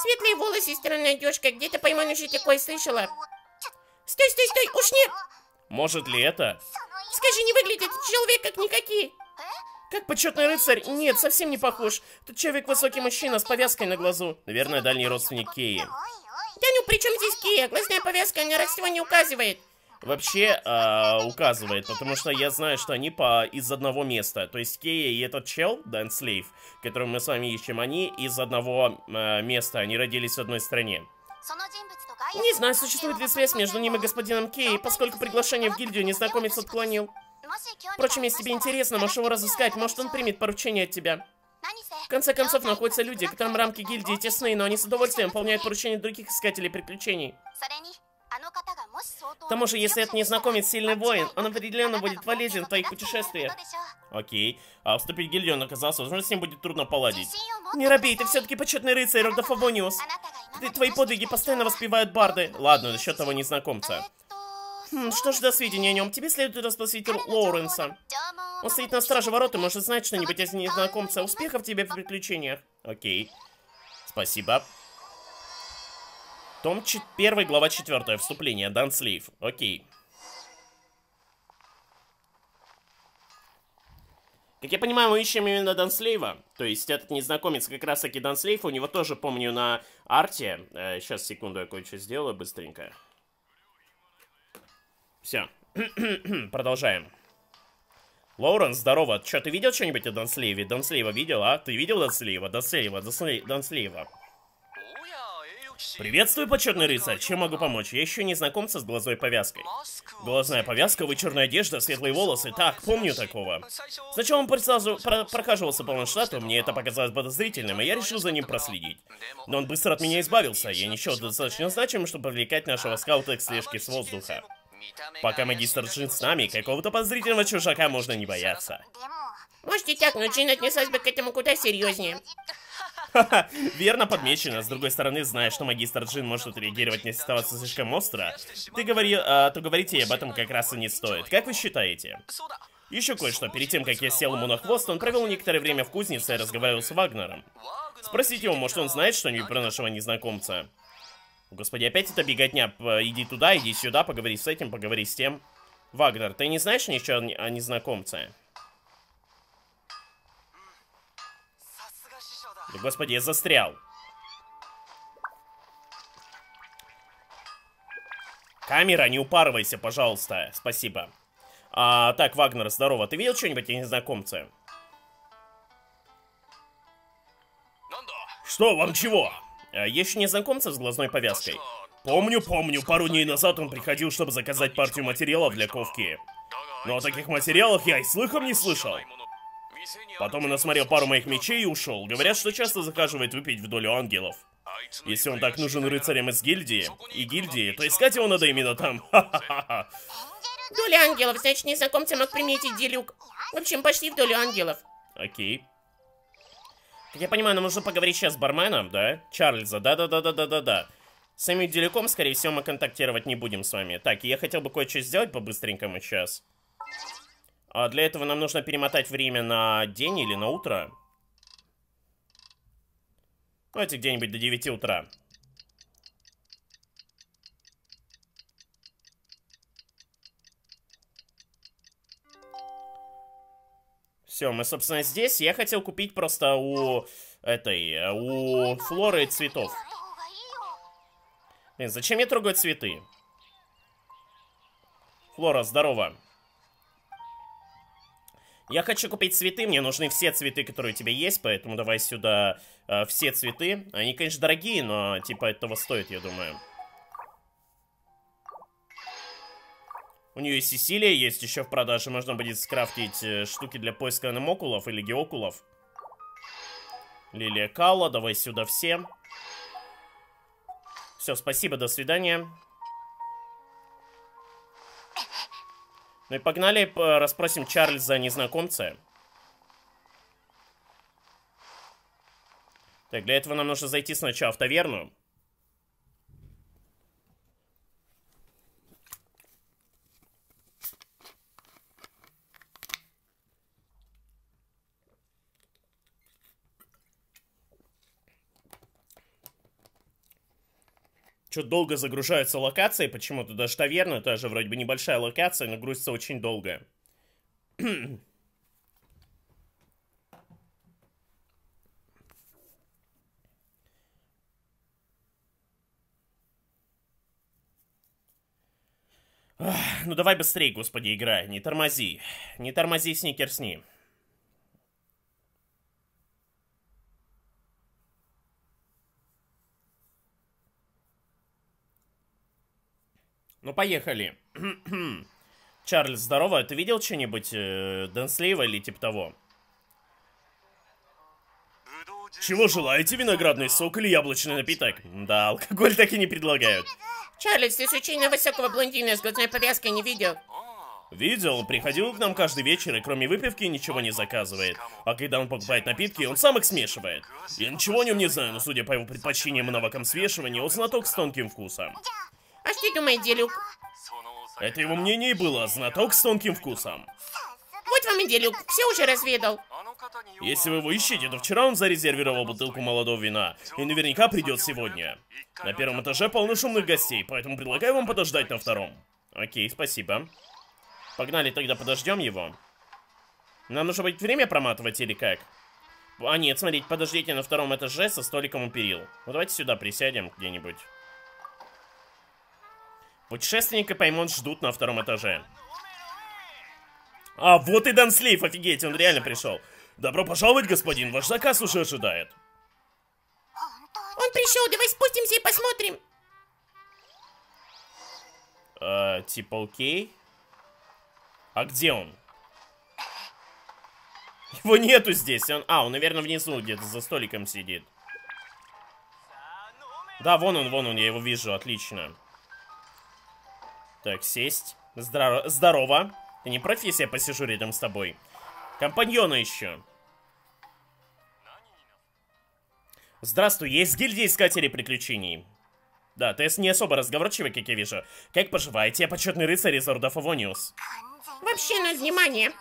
Светлые волосы, странная девушка, где-то уже такое слышала. Стой, стой, стой, уж нет! Может ли это? Скажи, не выглядит человек как никакие. Как почетный рыцарь? Нет, совсем не похож. Тут человек высокий мужчина с повязкой на глазу. Наверное, дальний родственник Кеи. Да ну, при чем здесь Кея? Глазная повязка на родство не указывает. Вообще, э, указывает, потому что я знаю, что они по из одного места. То есть Кея и этот чел, Дан Слейв, которого мы с вами ищем, они из одного э, места, они родились в одной стране. Не знаю, существует ли связь между ним и господином Кей, поскольку приглашение в гильдию незнакомец отклонил. Впрочем, если тебе интересно, можешь его разыскать, может он примет поручение от тебя. В конце концов, находятся люди, которым рамки гильдии тесны, но они с удовольствием выполняют поручения других искателей приключений. К тому же, если это незнакомец сильный воин, он определенно будет полезен в твоих путешествиях. Окей. А вступить в гильдию он оказался, возможно, с ним будет трудно поладить. Не робей, ты все-таки почетный рыцарь Авониус. Твои подвиги постоянно воспевают барды. Ладно, насчет того незнакомца. Хм, что ж до сведения о нем? Тебе следует расспросить Лоуренса. Он стоит на страже ворот и может знать что-нибудь о незнакомце. Успехов тебе в приключениях. Окей. Спасибо. Том 1, глава 4, вступление, Дан Слейв. Окей. Как я понимаю, мы ищем именно Данслейва. То есть этот незнакомец как раз таки Данслейв. У него тоже, помню, на арте. Э, сейчас, секунду, я кое-что сделаю быстренько. Все. [clears throat] Продолжаем. Лоуренс, здорово. Че, ты видел что-нибудь о Данслейве? Данслейва видел, а? Ты видел Данслейва? Данслейва, Данслейва. Приветствую, почетный рыцарь. Чем могу помочь? Я еще не знакомца с глазной повязкой. Глазная повязка, вычурная одежда, светлые волосы. Так, помню такого. Сначала он сразу про прохаживался по Манштату, мне это показалось подозрительным, и я решил за ним проследить. Но он быстро от меня избавился. Я счел достаточно значимым, чтобы привлекать нашего скаута к слежке с воздуха. Пока магистр Джин с нами, какого-то подозрительного чужака можно не бояться. Можете так, но Джин отнеслась бы к этому куда серьезнее. [laughs] Верно подмечено. С другой стороны, зная, что магистр Джин может отреагировать на ситуацию слишком остро, ты говори, а, то говорить ей об этом как раз и не стоит. Как вы считаете? Еще кое-что. Перед тем, как я сел ему на хвост, он провел некоторое время в кузнице и разговаривал с Вагнером. Спросите его, может он знает что-нибудь про нашего незнакомца? Господи, опять эта беготня. Иди туда, иди сюда, поговори с этим, поговори с тем. Вагнер, ты не знаешь ничего о незнакомце? Да, господи, я застрял. Камера, не упарывайся, пожалуйста. Спасибо. А, так, Вагнер, здорово. Ты видел что-нибудь о незнакомце? Что, вам чего? А, еще незнакомца с глазной повязкой? Помню, помню. Пару дней назад он приходил, чтобы заказать партию материалов для ковки. Но о таких материалах я и слыхом не слышал. Потом он осмотрел пару моих мечей и ушел. Говорят, что часто заказывает выпить в долю ангелов. Если он так нужен рыцарям из гильдии и гильдии, то искать его надо именно там. [laughs] Доля ангелов, значит, незнакомцы мог приметить делюк. В общем, пошли в долю ангелов. Окей. Как я понимаю, нам нужно поговорить сейчас с барменом, да? Чарльза, да-да-да-да-да-да-да. С самим Делюком, скорее всего, мы контактировать не будем с вами. Так, я хотел бы кое-что сделать по-быстренькому сейчас. А для этого нам нужно перемотать время на день или на утро. Давайте где-нибудь до 9 утра. Все, мы, собственно, здесь. Я хотел купить просто у этой, у флоры цветов. Блин, зачем я трогаю цветы? Флора, здорово. Я хочу купить цветы, мне нужны все цветы, которые у тебя есть, поэтому давай сюда э, все цветы. Они, конечно, дорогие, но типа этого стоит, я думаю. У нее есть Сесилия, есть еще в продаже. Можно будет скрафтить э, штуки для поиска аномокулов или геокулов. Лилия Калла, давай сюда все. Все, спасибо, до свидания. Ну и погнали, расспросим Чарльза незнакомца. Так, для этого нам нужно зайти сначала в таверну. Что долго загружаются локации, почему-то даже таверна, тоже вроде бы небольшая локация, но грузится очень долго. [clears throat] Ну давай быстрее, господи, играй, не тормози. Не тормози, сникерсни. Ну, поехали. [clears throat] Чарльз, здорово. Ты видел что-нибудь э, Дэнслейва или типа того? Чего желаете, виноградный сок или яблочный напиток? Да, алкоголь так и не предлагают. Чарльз, ты случайно высокого блондина с глазной повязкой не видел? Видел, приходил к нам каждый вечер и кроме выпивки ничего не заказывает. А когда он покупает напитки, он сам их смешивает. Я ничего о нем не знаю, но судя по его предпочтениям и навыкам смешивания, он знаток с тонким вкусом. А что думает Делюк? Это его мнение и было, знаток с тонким вкусом. Вот вам и Делюк, все уже разведал. Если вы его ищете, то вчера он зарезервировал бутылку молодого вина. И наверняка придет сегодня. На первом этаже полно шумных гостей, поэтому предлагаю вам подождать на втором. Окей, спасибо. Погнали, тогда подождем его. Нам нужно будет время проматывать или как? А нет, смотрите, подождите на втором этаже со столиком у перил. Ну давайте сюда присядем где-нибудь. Путешественник и Паймон ждут на втором этаже. А, вот и Данслейв, офигеть, он реально пришел. Добро пожаловать, господин, ваш заказ уже ожидает. Он пришел, давай спустимся и посмотрим. Э, типа окей. А где он? Его нету здесь. Он... А, он, наверное, внизу где-то за столиком сидит. Да, вон он, вон он, я его вижу, отлично. Так, сесть. Здорово. Здорово. Ты не против, если я посижу рядом с тобой? Компаньона еще. Здравствуй, есть гильдия искателей приключений. Да, ты не особо разговорчивый, как я вижу. Как поживаете? Я почетный рыцарь из Ордов Авониус. Вообще на внимание.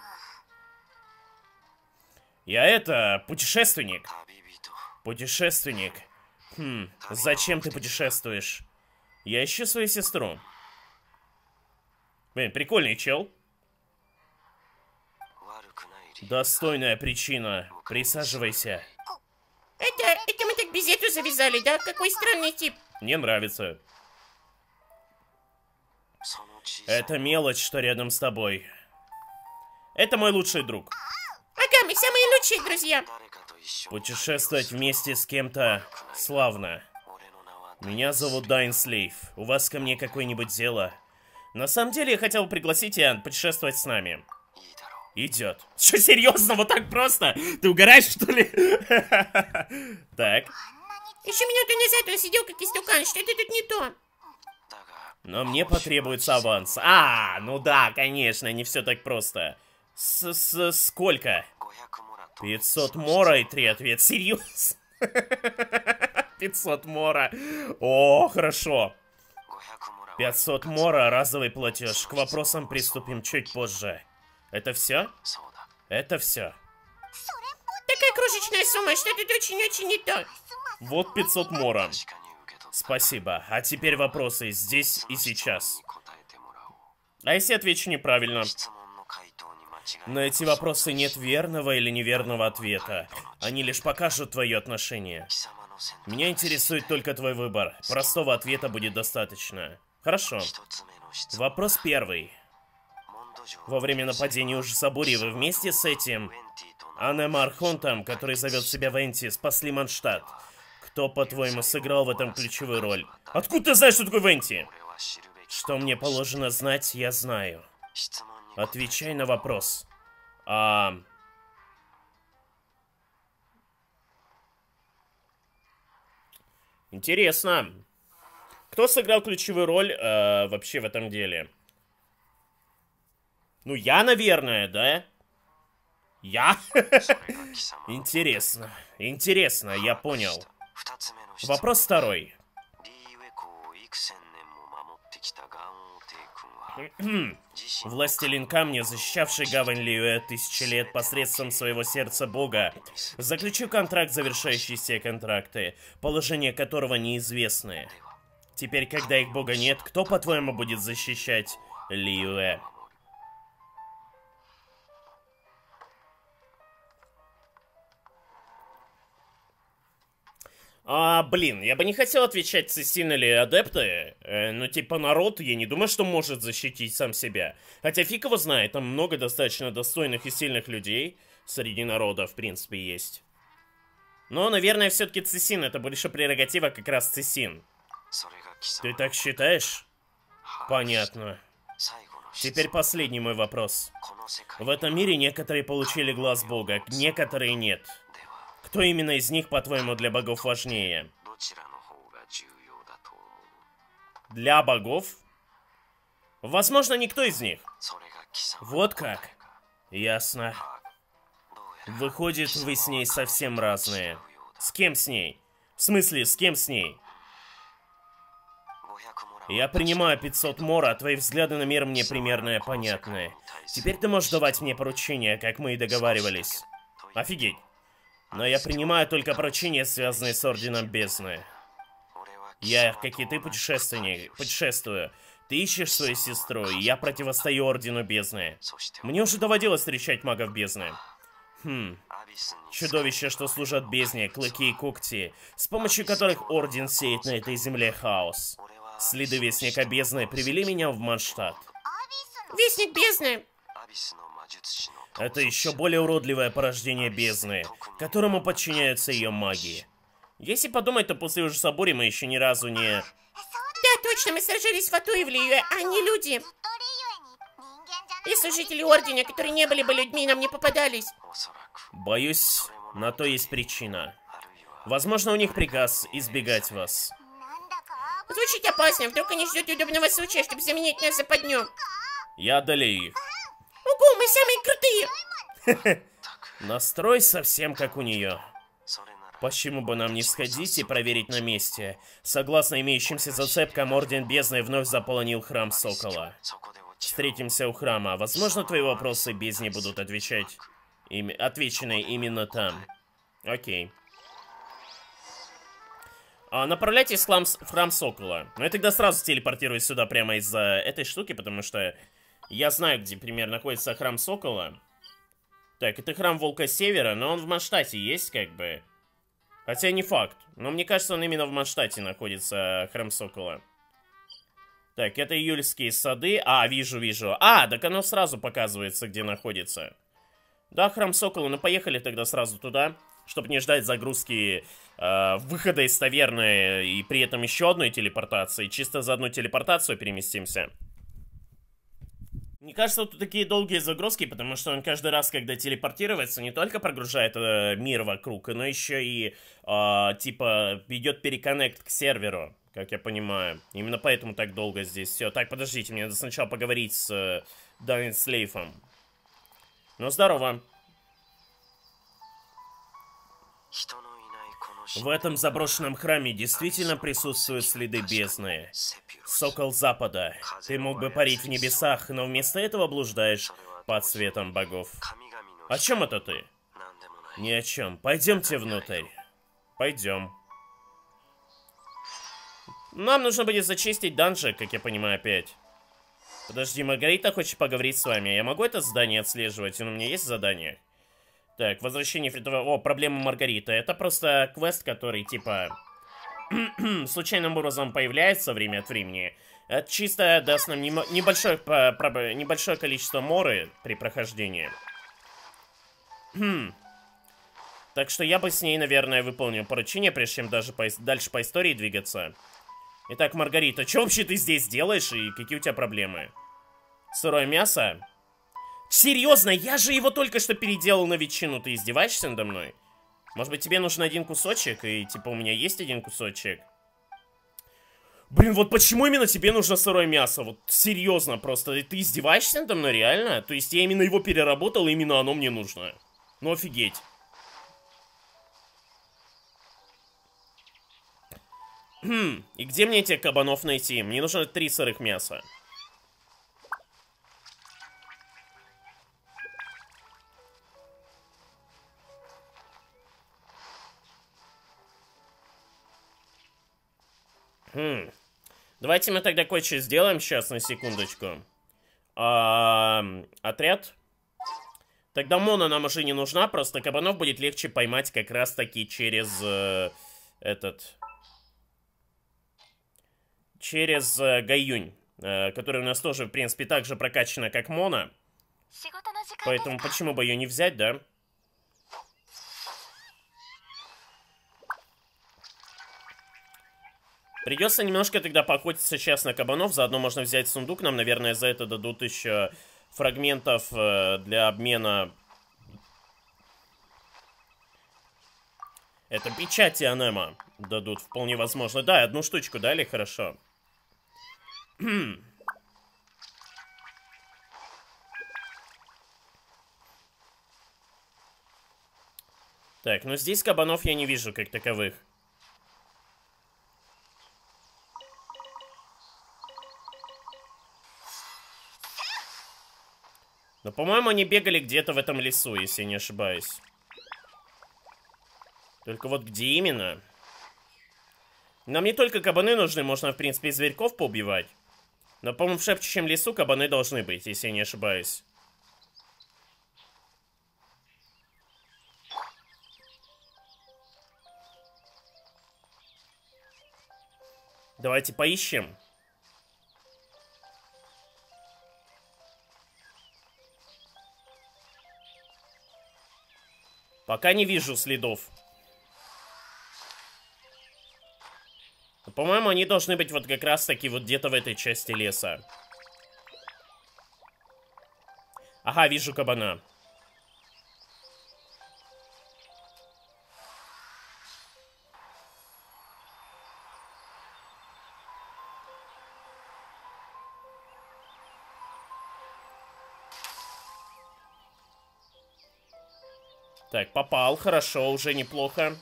Я это, путешественник. Путешественник. Хм, зачем ты путешествуешь? Я ищу свою сестру. Блин, прикольный чел. Достойная причина. Присаживайся. Это, это мы так безету завязали, да? Какой странный тип. Мне нравится. Это мелочь, что рядом с тобой. Это мой лучший друг. Ага, мы самые лучшие друзья. Путешествовать вместе с кем-то славно. Меня зовут Дайн Слейв. У вас ко мне какое-нибудь дело? На самом деле, я хотел пригласить Иоанн путешествовать с нами. Идет. [laughs] Что, серьезно, вот так просто? Ты угораешь, что ли? [laughs] Так. Еще минуту назад он сидел как истукан, что-то тут не то. Но мне потребуется аванс. А, ну да, конечно, не все так просто. С -с Сколько? 500 мора и три ответ. [laughs] Серьезно? 500 мора. О, хорошо. 500 мора, разовый платеж. К вопросам приступим чуть позже. Это все? Это все. Такая крошечная сумма, что тут очень-очень не то. Вот 500 мора. Спасибо. А теперь вопросы здесь и сейчас. А если отвечу неправильно? На эти вопросы нет верного или неверного ответа. Они лишь покажут твое отношение. Меня интересует только твой выбор. Простого ответа будет достаточно. Хорошо. Вопрос первый. Во время нападения ужаса бури вы вместе с этим Анем Архонтом, который зовет себя Венти, спасли Манштадт. Кто, по-твоему, сыграл в этом ключевую роль? Откуда ты знаешь, что такое Венти? Что мне положено знать, я знаю. Отвечай на вопрос. А... Интересно. Кто сыграл ключевую роль э, вообще в этом деле? Ну, я, наверное, да? Я? [laughs] Интересно. Интересно, я понял. Вопрос второй. [clears throat] Властелин камня, защищавший гавань Лиуэ тысячи лет посредством своего сердца бога, заключил контракт, завершающий все контракты, положение которого неизвестное. Теперь, когда их бога нет, кто, по-твоему, будет защищать Лиюэ? А, блин, я бы не хотел отвечать, сильно ли адепты, э, но типа народ, я не думаю, что может защитить сам себя. Хотя фиг его знает, там много достаточно достойных и сильных людей среди народа, в принципе, есть. Но, наверное, все-таки Цисин, это больше прерогатива как раз Цисин. Ты так считаешь? Понятно. Теперь последний мой вопрос. В этом мире некоторые получили глаз бога, некоторые нет. Кто именно из них, по-твоему, для богов важнее? Для богов? Возможно, никто из них. Вот как? Ясно. Выходит, вы с ней совсем разные. С кем с ней? В смысле, с кем с ней? Я принимаю 500 мора, а твои взгляды на мир мне примерно понятны. Теперь ты можешь давать мне поручения, как мы и договаривались. Офигеть. Но я принимаю только поручения, связанные с Орденом Бездны. Я, как и ты, путешественник, путешествую. Ты ищешь свою сестру, и я противостою Ордену Бездны. Мне уже доводилось встречать магов Бездны. Хм. Чудовища, что служат бездне, клыки и когти, с помощью которых Орден сеет на этой земле хаос. Следы Вестника Бездны привели меня в Манштадт. Вестник Бездны! Это еще более уродливое порождение бездны, которому подчиняются ее маги. Если подумать, то после уже соборе мы еще ни разу не... Да, точно, мы сражались в Ату и в Лию, а не люди. И служители Ордена, которые не были бы людьми, нам не попадались. Боюсь, на то есть причина. Возможно, у них приказ избегать вас. Звучит опасно, вдруг они ждут удобного случая, чтобы заменить нас за подню. Я одолею их. Ого, мы самые крутые! Настрой совсем как у нее. Почему бы нам не сходить и проверить на месте? Согласно имеющимся зацепкам, Орден Бездны вновь заполонил храм Сокола. Встретимся у храма. Возможно, твои вопросы Бездне будут отвечать... Ими... Отвечены именно там. Окей. А, направляйтесь в храм, Сокола. Но я тогда сразу телепортируюсь сюда прямо из-за этой штуки, потому что я знаю, где примерно находится храм Сокола. Так, это храм Волка Севера, но он в Манштате есть, как бы. Хотя не факт. Но мне кажется, он именно в Манштате находится, храм Сокола. Так, это июльские сады. А, вижу, вижу. А, так оно сразу показывается, где находится. Да, храм Сокола. Ну, поехали тогда сразу туда, чтобы не ждать загрузки э, выхода из таверны и при этом еще одной телепортации. Чисто за одну телепортацию переместимся. Мне кажется, тут такие долгие загрузки, потому что он каждый раз, когда телепортируется, не только прогружает э, мир вокруг, но еще и, э, типа, идет переконнект к серверу, как я понимаю. Именно поэтому так долго здесь все. Так, подождите, мне надо сначала поговорить с э, Данин Слейфом. Ну, здорово. В этом заброшенном храме действительно присутствуют следы бездны. Сокол Запада, ты мог бы парить в небесах, но вместо этого блуждаешь под светом богов. О чем это ты? Ни о чем. Пойдемте внутрь. Пойдем. Нам нужно будет зачистить данжи, как я понимаю, опять. Подожди, Маргарита хочет поговорить с вами. Я могу это задание отслеживать? У меня есть задание? Так, возвращение фритового... О, проблема Маргарита. Это просто квест, который, типа... [clears throat] случайным образом появляется время от времени. Это чисто даст нам небольшое, небольшое количество моры при прохождении. Хм. Так что я бы с ней, наверное, выполнил поручение, прежде чем даже по, дальше по истории двигаться. Итак, Маргарита, что вообще ты здесь делаешь и какие у тебя проблемы? Сырое мясо? Серьезно, я же его только что переделал на ветчину. Ты издеваешься надо мной? Может быть, тебе нужен один кусочек, и типа у меня есть один кусочек? Блин, вот почему именно тебе нужно сырое мясо? Вот серьезно, просто ты издеваешься надо мной, реально? То есть я именно его переработал, и именно оно мне нужно. Ну офигеть. Хм, и где мне этих кабанов найти? Мне нужно три сырых мяса. Хм. Давайте мы тогда кое-что сделаем сейчас, на секундочку. А, отряд. Тогда Мона нам уже не нужна, просто кабанов будет легче поймать как раз-таки через э, этот... Через э, Гаюнь, э, который у нас тоже, в принципе, так же прокачана, как Мона. Поэтому почему бы ее не взять, да? Придется немножко тогда поохотиться сейчас на кабанов, заодно можно взять сундук, нам, наверное, за это дадут еще фрагментов э, для обмена... Это печати Анема дадут, вполне возможно. Да, одну штучку дали, хорошо. так, ну здесь кабанов я не вижу как таковых. Но, по-моему, они бегали где-то в этом лесу, если я не ошибаюсь. Только вот где именно? Нам не только кабаны нужны, можно, в принципе, и зверьков поубивать. Но, по-моему, в шепчущем лесу кабаны должны быть, если я не ошибаюсь. Давайте поищем. Пока не вижу следов. По-моему, они должны быть вот как раз-таки вот где-то в этой части леса. Ага, вижу кабана. Так, попал, хорошо, уже неплохо.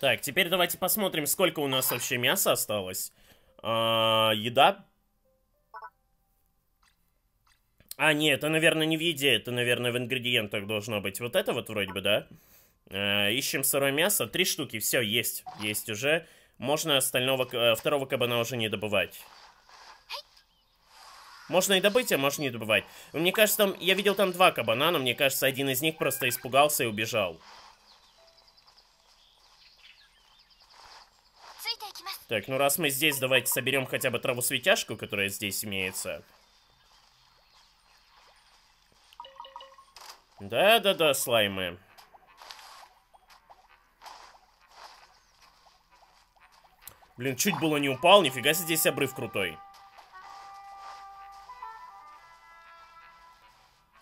Так, теперь давайте посмотрим, сколько у нас вообще мяса осталось. А, еда. А, нет, это, наверное, не в еде, это, наверное, в ингредиентах должно быть. Вот это вот вроде бы, да? А, ищем сырое мясо. Три штуки, все, есть. Есть уже. Можно остального, э, второго кабана уже не добывать. Можно и добыть, а можно не добывать. Мне кажется, там, я видел там два кабана, но мне кажется, один из них просто испугался и убежал. Так, ну раз мы здесь, давайте соберем хотя бы траву-светяшку, которая здесь имеется. Да-да-да, слаймы. Блин, чуть было не упал, нифига себе здесь обрыв крутой.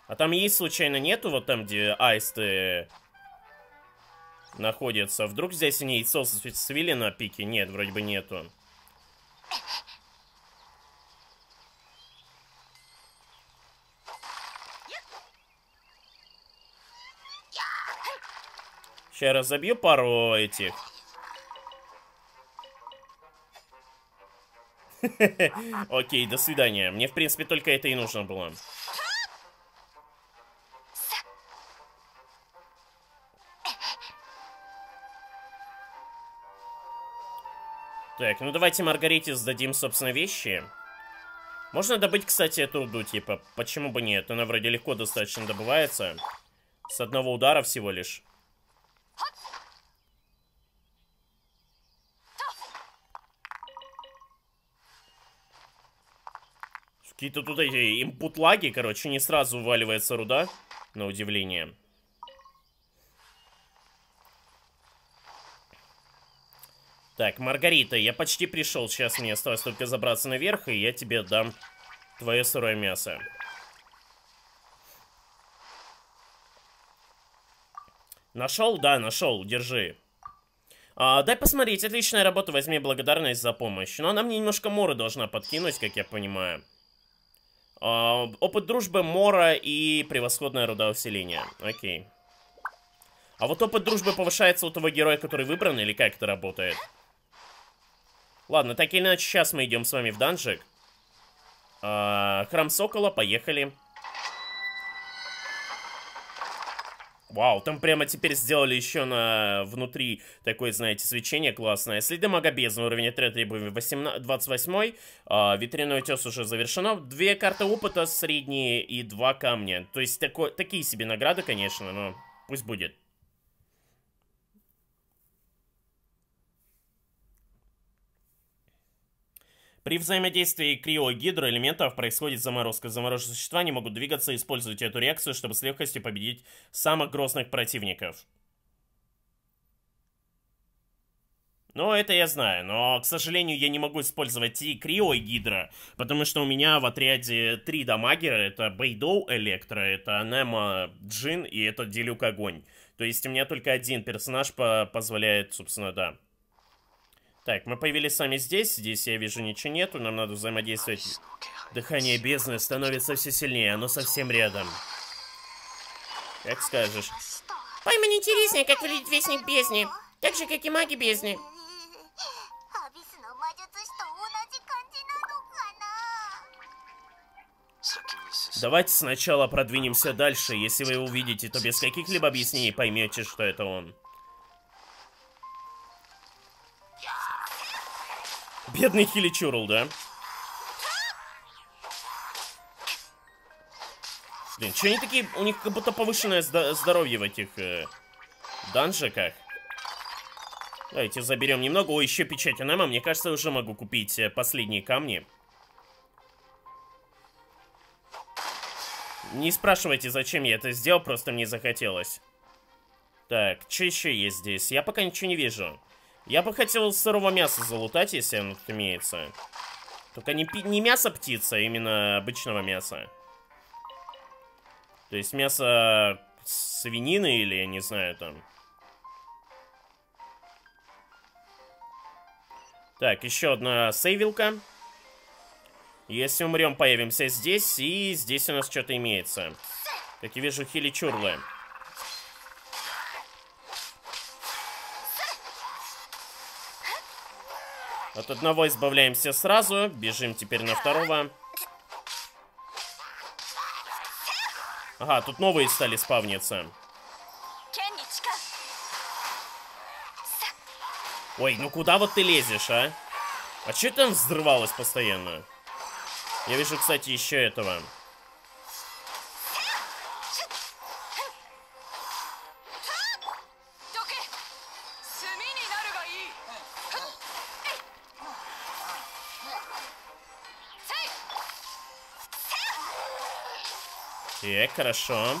А там есть, случайно, нету вот там, где аисты находится. Вдруг здесь они яйцо свели на пике? Нет, вроде бы нету. Сейчас разобью пару этих. [laughs] Окей, до свидания. Мне, в принципе, только это и нужно было. Так, ну давайте Маргарите сдадим, собственно, вещи. Можно добыть, кстати, эту руду, типа, почему бы нет? Она вроде легко достаточно добывается. С одного удара всего лишь. Какие-то тут эти импут-лаги, короче, не сразу уваливается руда, на удивление. Так, Маргарита, я почти пришел. Сейчас мне осталось только забраться наверх, и я тебе дам твое сырое мясо. Нашел? Да, нашел. Держи. А, дай посмотреть. Отличная работа. Возьми благодарность за помощь. Но она мне немножко Мора должна подкинуть, как я понимаю. А, опыт дружбы Мора и превосходная руда. Окей. А вот опыт дружбы повышается у того героя, который выбран, или как это работает? Ладно, так или иначе, сейчас мы идем с вами в данжик. А, храм Сокола, поехали. Вау, там прямо теперь сделали еще на внутри такое, знаете, свечение классное. Следы мага бездны, уровень отряда требуемый 18, 28. А, ветряной утес уже завершено. Две карты опыта средние и два камня. То есть тако, такие себе награды, конечно, но пусть будет. При взаимодействии крио-гидроэлементов происходит заморозка. Замороженные существа не могут двигаться и использовать эту реакцию, чтобы с легкостью победить самых грозных противников. Ну, это я знаю, но, к сожалению, я не могу использовать и Крио, и Гидра, потому что у меня в отряде три дамагера, это Бейдоу Электро, это Немо Джин и это Делюк Огонь. То есть у меня только один персонаж по позволяет, собственно, да, так, мы появились сами здесь. Здесь я вижу ничего нету. Нам надо взаимодействовать. Дыхание бездны становится все сильнее. Оно совсем рядом. Как скажешь. Пойман интереснее, как выглядит Вестник Бездни. Так же, как и маги Бездны. Давайте сначала продвинемся дальше. Если вы его увидите, то без каких-либо объяснений поймете, что это он. Бедный Хиличурл, да? Блин, что они такие... У них как будто повышенное здоровье в этих э, данжиках. Давайте заберем немного. О, еще печать Анема. Мне кажется, я уже могу купить э, последние камни. Не спрашивайте, зачем я это сделал, просто мне захотелось. Так, что еще есть здесь? Я пока ничего не вижу. Я бы хотел сырого мяса залутать, если оно тут имеется. Только не, не мясо птицы, а именно обычного мяса. То есть мясо свинины или, я не знаю, там... Так, еще одна сейвилка. Если умрем, появимся здесь, и здесь у нас что-то имеется. Как я вижу, хили-чурлы. От одного избавляемся сразу. Бежим теперь на второго. Ага, тут новые стали спавниться. Ой, ну куда вот ты лезешь, а? А что там взрывалось постоянно? Я вижу, кстати, еще этого. Так, хорошо.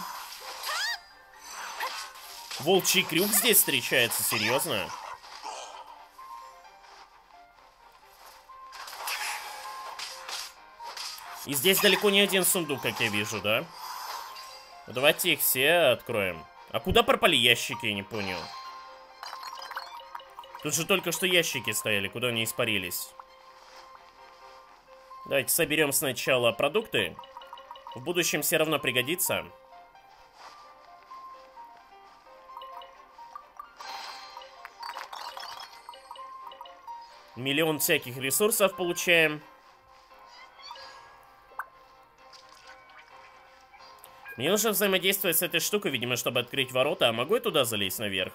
Волчий крюк здесь встречается, серьезно? И здесь далеко не один сундук, как я вижу, да? Ну, давайте их все откроем. А куда пропали ящики, я не понял. Тут же только что ящики стояли, куда они испарились. Давайте соберем сначала продукты. В будущем все равно пригодится. Миллион всяких ресурсов получаем. Мне нужно взаимодействовать с этой штукой, видимо, чтобы открыть ворота. А могу я туда залезть наверх?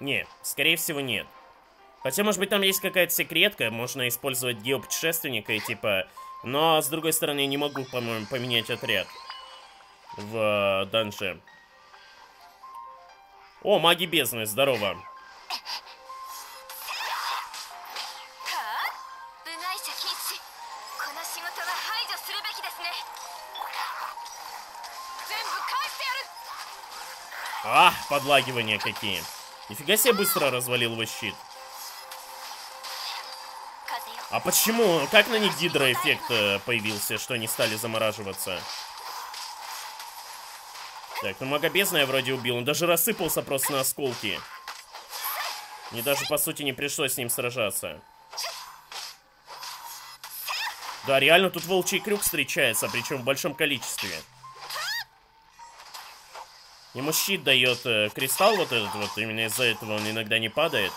Не, скорее всего нет. Хотя, может быть, там есть какая-то секретка, можно использовать геопутешественника и типа... Но, с другой стороны, я не могу, по-моему, поменять отряд в э, данже. О, маги бездны, здорово. А, подлагивания какие. Нифига себе быстро развалил его щит. А почему? Как на них гидроэффект э, появился, что они стали замораживаться? Так, ну магобезная вроде убил. Он даже рассыпался просто на осколки. Мне даже, по сути, не пришлось с ним сражаться. Да, реально тут волчий крюк встречается, причем в большом количестве. Ему щит дает э, кристалл вот этот вот, именно из-за этого он иногда не падает.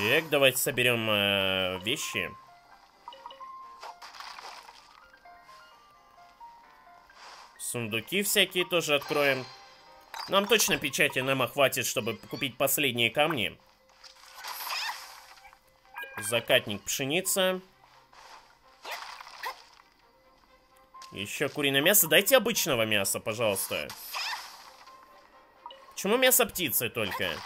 Так, давайте соберем э, вещи. Сундуки всякие тоже откроем. Нам точно печати Немо хватит, чтобы купить последние камни. Закатник пшеница. Еще куриное мясо. Дайте обычного мяса, пожалуйста. Почему мясо птицы только?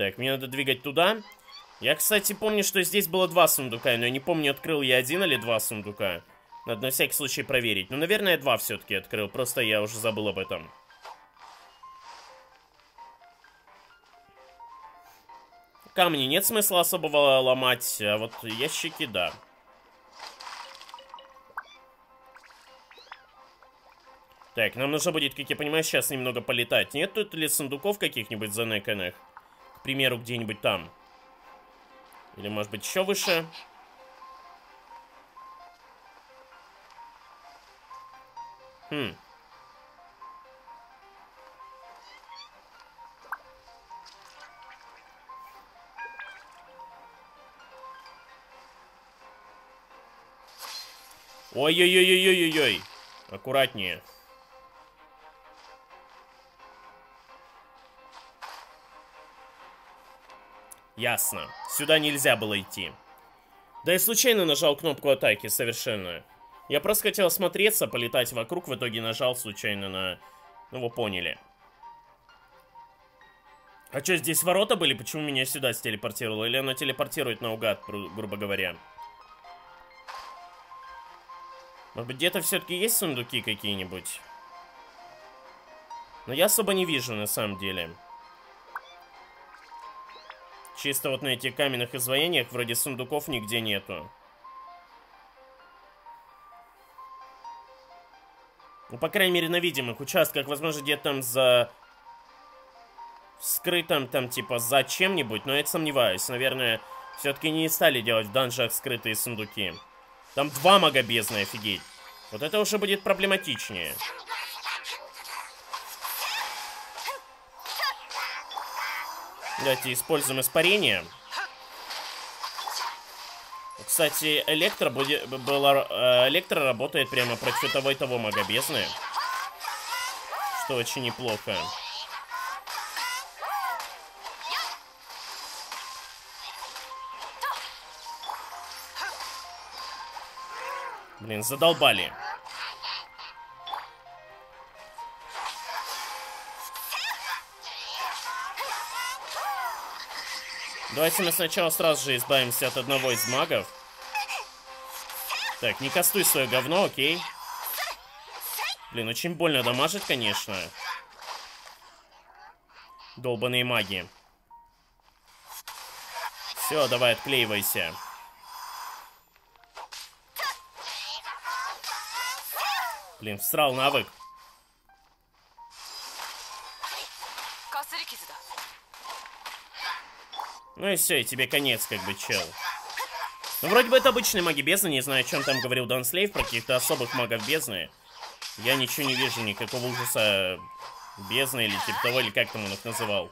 Так, мне надо двигать туда. Я, кстати, помню, что здесь было два сундука, но я не помню, открыл я один или два сундука. Надо на всякий случай проверить. Ну, наверное, два все-таки открыл, просто я уже забыл об этом. Камни нет смысла особого ломать, а вот ящики, да. Так, нам нужно будет, как я понимаю, сейчас немного полетать. Нет тут ли сундуков каких-нибудь занеканных? Примеру, где-нибудь там. Или, может быть, еще выше? Хм. Ой-ой-ой-ой-ой-ой-ой. Аккуратнее. Ясно. Сюда нельзя было идти. Да и случайно нажал кнопку атаки, совершенно. Я просто хотел осмотреться, полетать вокруг, в итоге нажал случайно на... Ну, вы поняли. А что, здесь ворота были? Почему меня сюда стелепортировало? Или оно телепортирует наугад, грубо говоря? Может быть, где-то все-таки есть сундуки какие-нибудь? Но я особо не вижу, на самом деле. Чисто вот на этих каменных изваяниях вроде сундуков нигде нету. Ну, по крайней мере, на видимых участках, возможно, где-то там за... Скрытым там, типа, за чем-нибудь, но я сомневаюсь. Наверное, все-таки не стали делать в данжах скрытые сундуки. Там два мага бездны, офигеть. Вот это уже будет проблематичнее. Давайте используем испарение. Кстати, электро, будет, была, э, электро работает прямо против того и того мага. Что очень неплохо. Блин, задолбали. Давайте мы сначала сразу же избавимся от одного из магов. Так, не кастуй свое говно, окей. Блин, очень больно дамажит, конечно. Долбаные маги. Все, давай, отклеивайся. Блин, всрал навык. Ну и все, и тебе конец, как бы, чел. Ну, вроде бы это обычные маги бездны, не знаю, о чем там говорил Дан Слейв, про каких-то особых магов бездны. Я ничего не вижу, никакого ужаса бездны или типа того, или как там он их называл.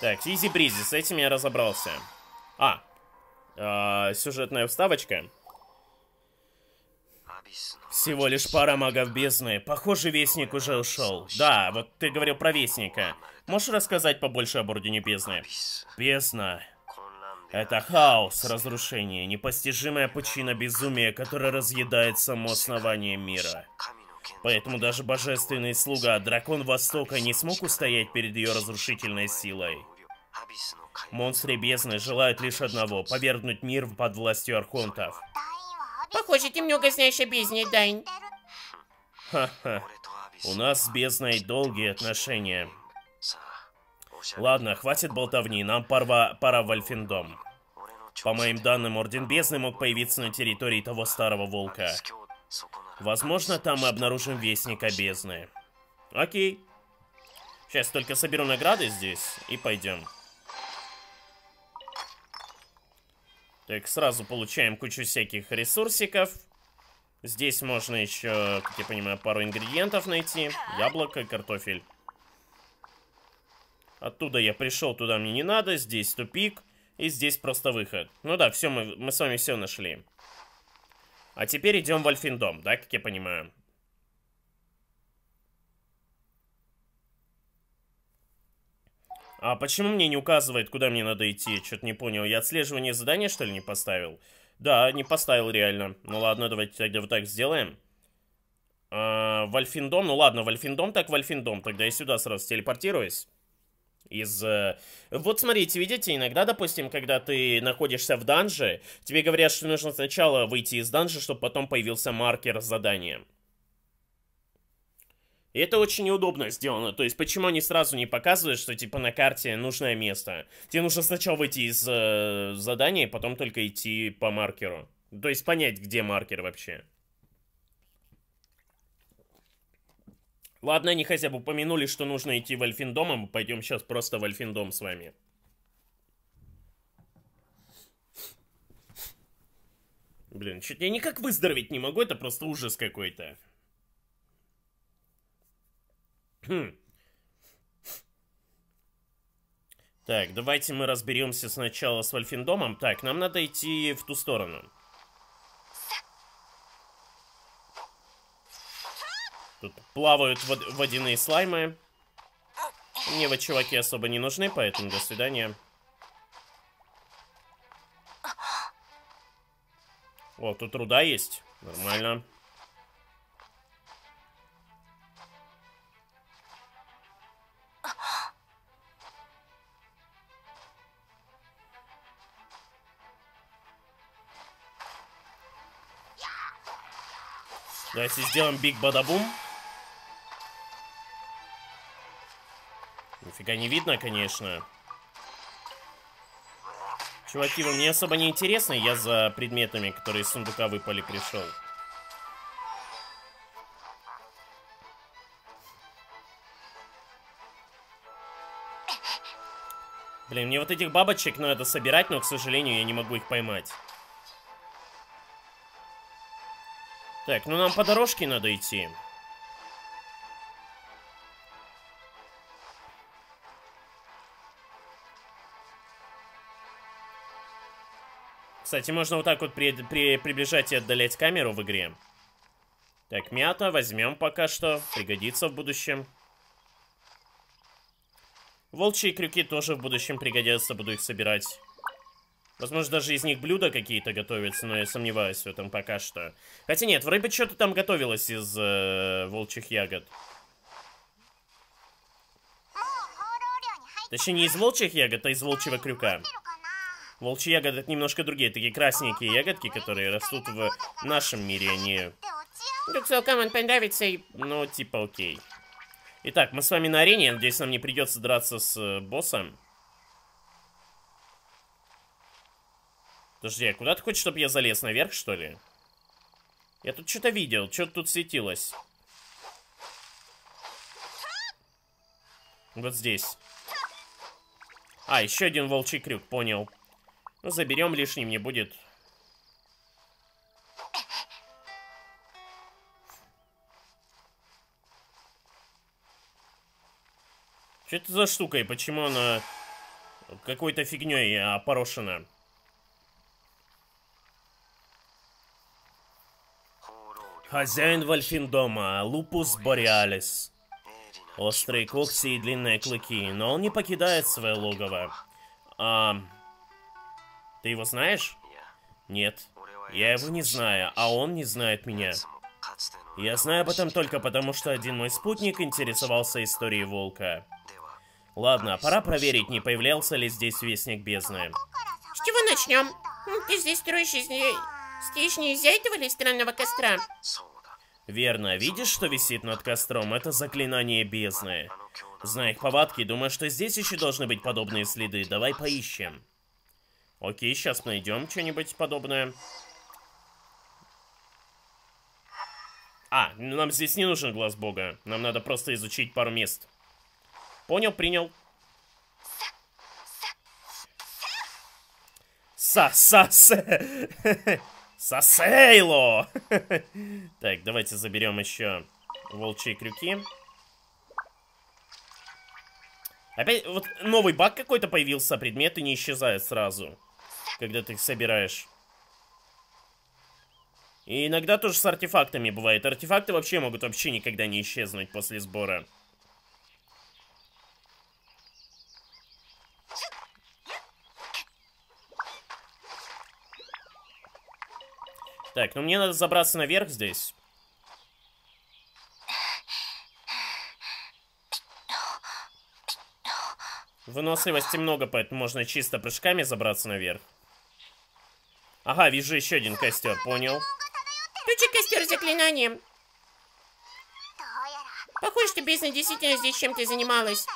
Так, изи бризи, с этим я разобрался. А, э, сюжетная вставочка. Всего лишь пара магов бездны. Похоже, Вестник уже ушел. Да, вот ты говорил про Вестника. Можешь рассказать побольше об Ордене Бездны? Бездна. Это хаос, разрушение, непостижимая пучина безумия, которая разъедает само основание мира. Поэтому даже божественный слуга, дракон Востока, не смог устоять перед ее разрушительной силой. Монстры бездны желают лишь одного — повергнуть мир под властью архонтов. Похоже, ты много знаешь о бездне, Дайн. Ха-ха. У нас с бездной долгие отношения. Ладно, хватит болтовни, нам пора, пора в Альфиндом. По моим данным, Орден Бездны мог появиться на территории того старого волка. Возможно, там мы обнаружим Вестника Бездны. Окей. Сейчас только соберу награды здесь и пойдем. Так, сразу получаем кучу всяких ресурсиков. Здесь можно еще, как я понимаю, пару ингредиентов найти. Яблоко, картофель. Оттуда я пришел, туда мне не надо. Здесь тупик. И здесь просто выход. Ну да, все, мы, мы с вами все нашли. А теперь идем в Альфиндом, да, как я понимаю? А почему мне не указывает, куда мне надо идти? Что-то не понял. Я отслеживание задания, что ли, не поставил? Да, не поставил реально. Ну ладно, давайте тогда вот так сделаем. А, Вальфиндом? Ну ладно, Вальфиндом так Вальфиндом. Тогда я сюда сразу телепортируюсь. Из... Э, вот смотрите, видите, иногда, допустим, когда ты находишься в данже, тебе говорят, что нужно сначала выйти из данжа, чтобы потом появился маркер задания. И это очень неудобно сделано. То есть, почему они сразу не показывают, что, типа, на карте нужное место? Тебе нужно сначала выйти из э, задания, потом только идти по маркеру. То есть, понять, где маркер вообще. Ладно, они хотя бы упомянули, что нужно идти в Альфиндом, а мы пойдем сейчас просто в Альфиндом с вами. Блин, чуть я никак выздороветь не могу, это просто ужас какой-то. Хм. Так, давайте мы разберемся сначала с Вольфиндомом. Так, нам надо идти в ту сторону. Тут плавают вод водяные слаймы. Мне вот чуваки особо не нужны, поэтому до свидания. О, тут руда есть. Нормально. Давайте сделаем биг бадабум. Нифига не видно, конечно. Чуваки, вы мне особо не интересны. Я за предметами, которые из сундука выпали, пришел. Блин, мне вот этих бабочек надо собирать, но, к сожалению, я не могу их поймать. Так, ну нам по дорожке надо идти. Кстати, можно вот так вот при, при, приближать и отдалять камеру в игре. Так, мята возьмем пока что. Пригодится в будущем. Волчьи крюки тоже в будущем пригодятся, буду их собирать. Возможно, даже из них блюда какие-то готовятся, но я сомневаюсь в этом пока что. Хотя нет, вроде бы что-то там готовилось из э, волчьих ягод. Точнее, не из волчьих ягод, а из волчьего крюка. Волчьи ягоды это немножко другие, такие красненькие ягодки, которые растут в нашем мире, не... Как целком понравится и... Ну, типа, окей. Итак, мы с вами на арене, надеюсь, нам не придется драться с э, боссом. Подожди, а куда ты хочешь, чтобы я залез? Наверх, что ли? Я тут что-то видел. Что-то тут светилось. Вот здесь. А, еще один волчий крюк, понял. Ну, заберем лишним, не будет. Что это за штука и почему она какой-то фигней опорошена? Хозяин Вальфиндома, Лупус Бореалис. Острые когти и длинные клыки, но он не покидает свое логово. А... Ты его знаешь? Нет. Я его не знаю, а он не знает меня. Я знаю об этом только потому, что один мой спутник интересовался историей волка. Ладно, пора проверить, не появлялся ли здесь Вестник Бездны. С чего начнем? Ты здесь строишь из Здесь нельзя этого ли странного костра? Верно. Видишь, что висит над костром? Это заклинание бездны. Зная их повадки, думаю, что здесь еще должны быть подобные следы. Давай поищем. Окей, сейчас найдем что-нибудь подобное. А, нам здесь не нужен глаз бога. Нам надо просто изучить пару мест. Понял, принял. Са-са-са. Сосейло! так, давайте заберем еще волчьи крюки. Опять, вот новый баг какой-то появился, предметы не исчезают сразу, когда ты их собираешь. И иногда тоже с артефактами бывает. Артефакты вообще могут вообще никогда не исчезнуть после сбора. Так, ну мне надо забраться наверх здесь. Выносливости много, поэтому можно чисто прыжками забраться наверх. Ага, вижу еще один костер, понял. Включи костер заклинанием. Похоже, что бездна действительно здесь чем-то занималась.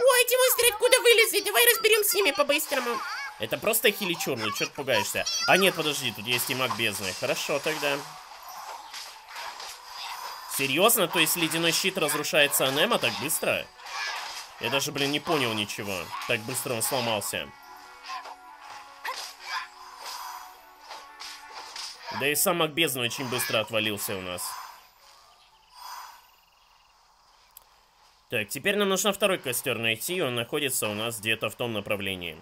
Ой, эти монстры откуда вылезли? Давай разберем с ними по-быстрому. Это просто хиличурлы, что ты пугаешься? А нет, подожди, тут есть и маг бездны. Хорошо тогда. Серьезно? То есть ледяной щит разрушается анема так быстро? Я даже, блин, не понял ничего. Так быстро он сломался. Да и сам маг бездны очень быстро отвалился у нас. Так, теперь нам нужно второй костер найти, он находится у нас где-то в том направлении.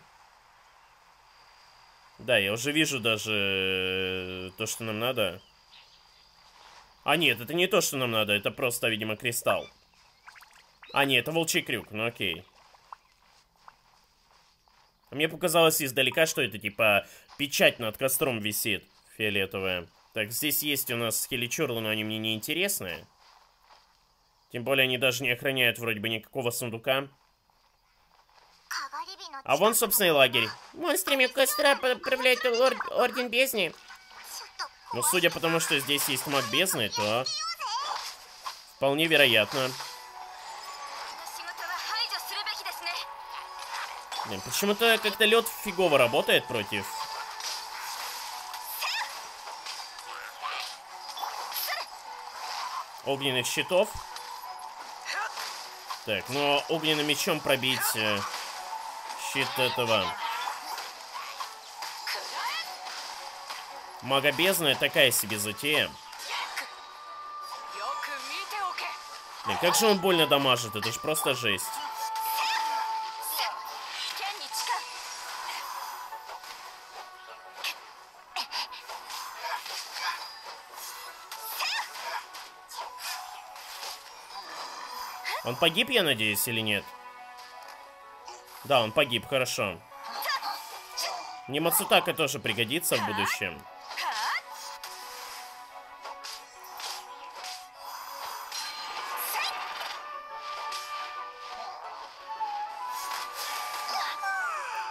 Да, я уже вижу даже э, то, что нам надо. А нет, это не то, что нам надо, это просто, видимо, кристалл. А, нет, это волчий крюк, ну окей. Мне показалось издалека, что это типа печать над костром висит, фиолетовая. Так, здесь есть у нас хеличурлы, но они мне не интересны. Тем более они даже не охраняют вроде бы никакого сундука. А вон, собственно, и лагерь. Монстрами костра подправляет ор Орден Бездни. Ну, судя по тому, что здесь есть маг бездны, то... Вполне вероятно. Блин, почему-то как-то лед фигово работает против. Огненных щитов. Так, но огненным мечом пробить... Э, щит этого. Мага бездны такая себе затея. Блин, как же он больно дамажит, это же просто жесть. Он погиб, я надеюсь, или нет? Да, он погиб, хорошо. Мне Мацутака тоже пригодится в будущем.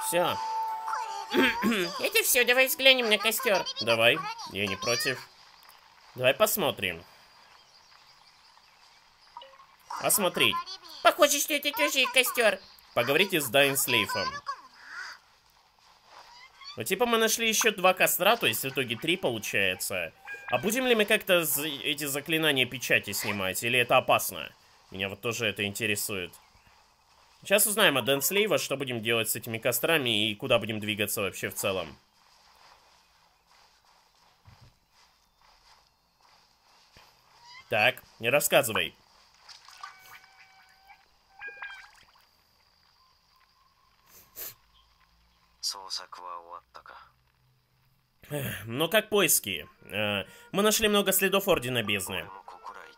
Все. [coughs] Это все, давай взглянем на костер. Давай, я не против. Давай посмотрим. Осмотреть. Похоже, что это тоже костер. Поговорите с Дайн Слейфом. Ну, типа, мы нашли еще два костра, то есть в итоге три получается. А будем ли мы как-то эти заклинания печати снимать, или это опасно? Меня вот тоже это интересует. Сейчас узнаем от Дэн Слейва, что будем делать с этими кострами и куда будем двигаться вообще в целом. Так, не рассказывай. Но как поиски? Э, мы нашли много следов Ордена Бездны.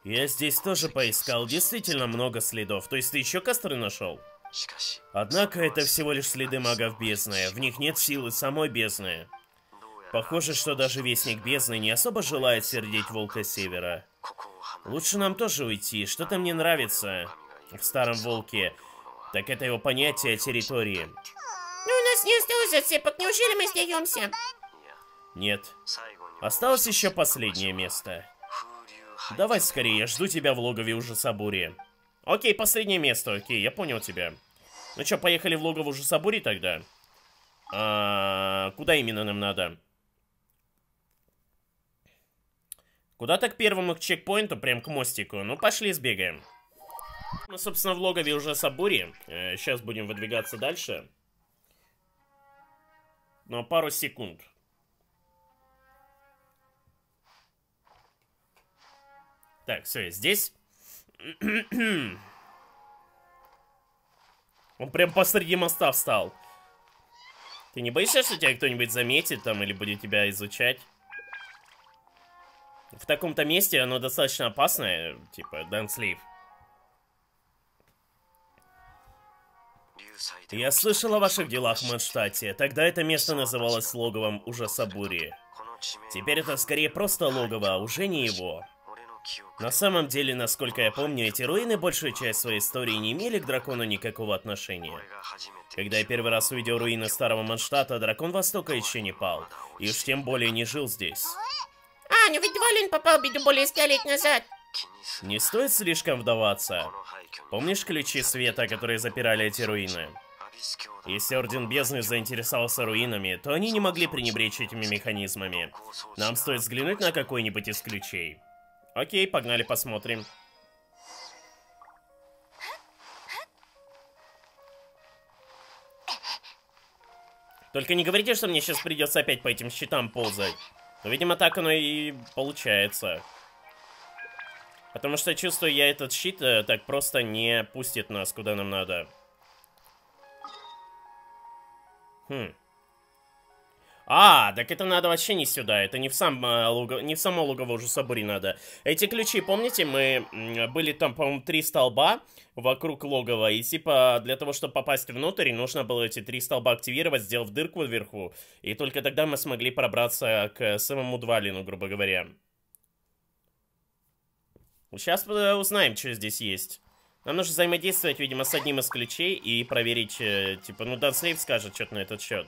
Я здесь тоже поискал, действительно много следов. То есть ты еще костры нашел? Однако это всего лишь следы магов бездны. В них нет силы самой бездны. Похоже, что даже Вестник Бездны не особо желает сердить Волка Севера. Лучше нам тоже уйти. Что-то мне нравится в Старом Волке. Так это его понятие о территории. Ну, нас не осталось отцепок. Неужели мы сдаемся? Нет. Осталось еще последнее место. Давай скорее, я жду тебя в логове Ужасабури. Окей, последнее место, окей, я понял тебя. Ну что, поехали в логово Ужасабури тогда? А, куда именно нам надо? Куда-то к первому к чекпоинту, прям к мостику. Ну, пошли сбегаем. Мы, собственно, в логове уже Сабури. Э, сейчас будем выдвигаться дальше на пару секунд. Так, все, я здесь. [clears throat] Он прям посреди моста встал. Ты не боишься, что тебя кто-нибудь заметит там или будет тебя изучать? В таком-то месте оно достаточно опасное, типа, Дэн Слив. Я слышал о ваших делах в Манштате. Тогда это место называлось логовом Ужасабури. Теперь это скорее просто логово, а уже не его. На самом деле, насколько я помню, эти руины большую часть своей истории не имели к дракону никакого отношения. Когда я первый раз увидел руины старого Манштата, дракон Востока еще не пал. И уж тем более не жил здесь. А, ну ведь Двалин попал в беду более ста лет назад. Не стоит слишком вдаваться. Помнишь ключи света, которые запирали эти руины? Если Орден Бездны заинтересовался руинами, то они не могли пренебречь этими механизмами. Нам стоит взглянуть на какой-нибудь из ключей. Окей, погнали посмотрим. Только не говорите, что мне сейчас придется опять по этим щитам ползать. Но, видимо, так оно и получается. Потому что чувствую, я этот щит э, так просто не пустит нас, куда нам надо. Хм. А, так это надо вообще не сюда, это не в, сам, э, луго, не в само лугово уже соборе надо. Эти ключи, помните, мы были там, по-моему, три столба вокруг логова, и типа для того, чтобы попасть внутрь, нужно было эти три столба активировать, сделав дырку вверху, и только тогда мы смогли пробраться к самому Двалину, грубо говоря. Сейчас э, узнаем, что здесь есть. Нам нужно взаимодействовать, видимо, с одним из ключей и проверить, э, типа, ну, Данслейв скажет что-то на этот счет.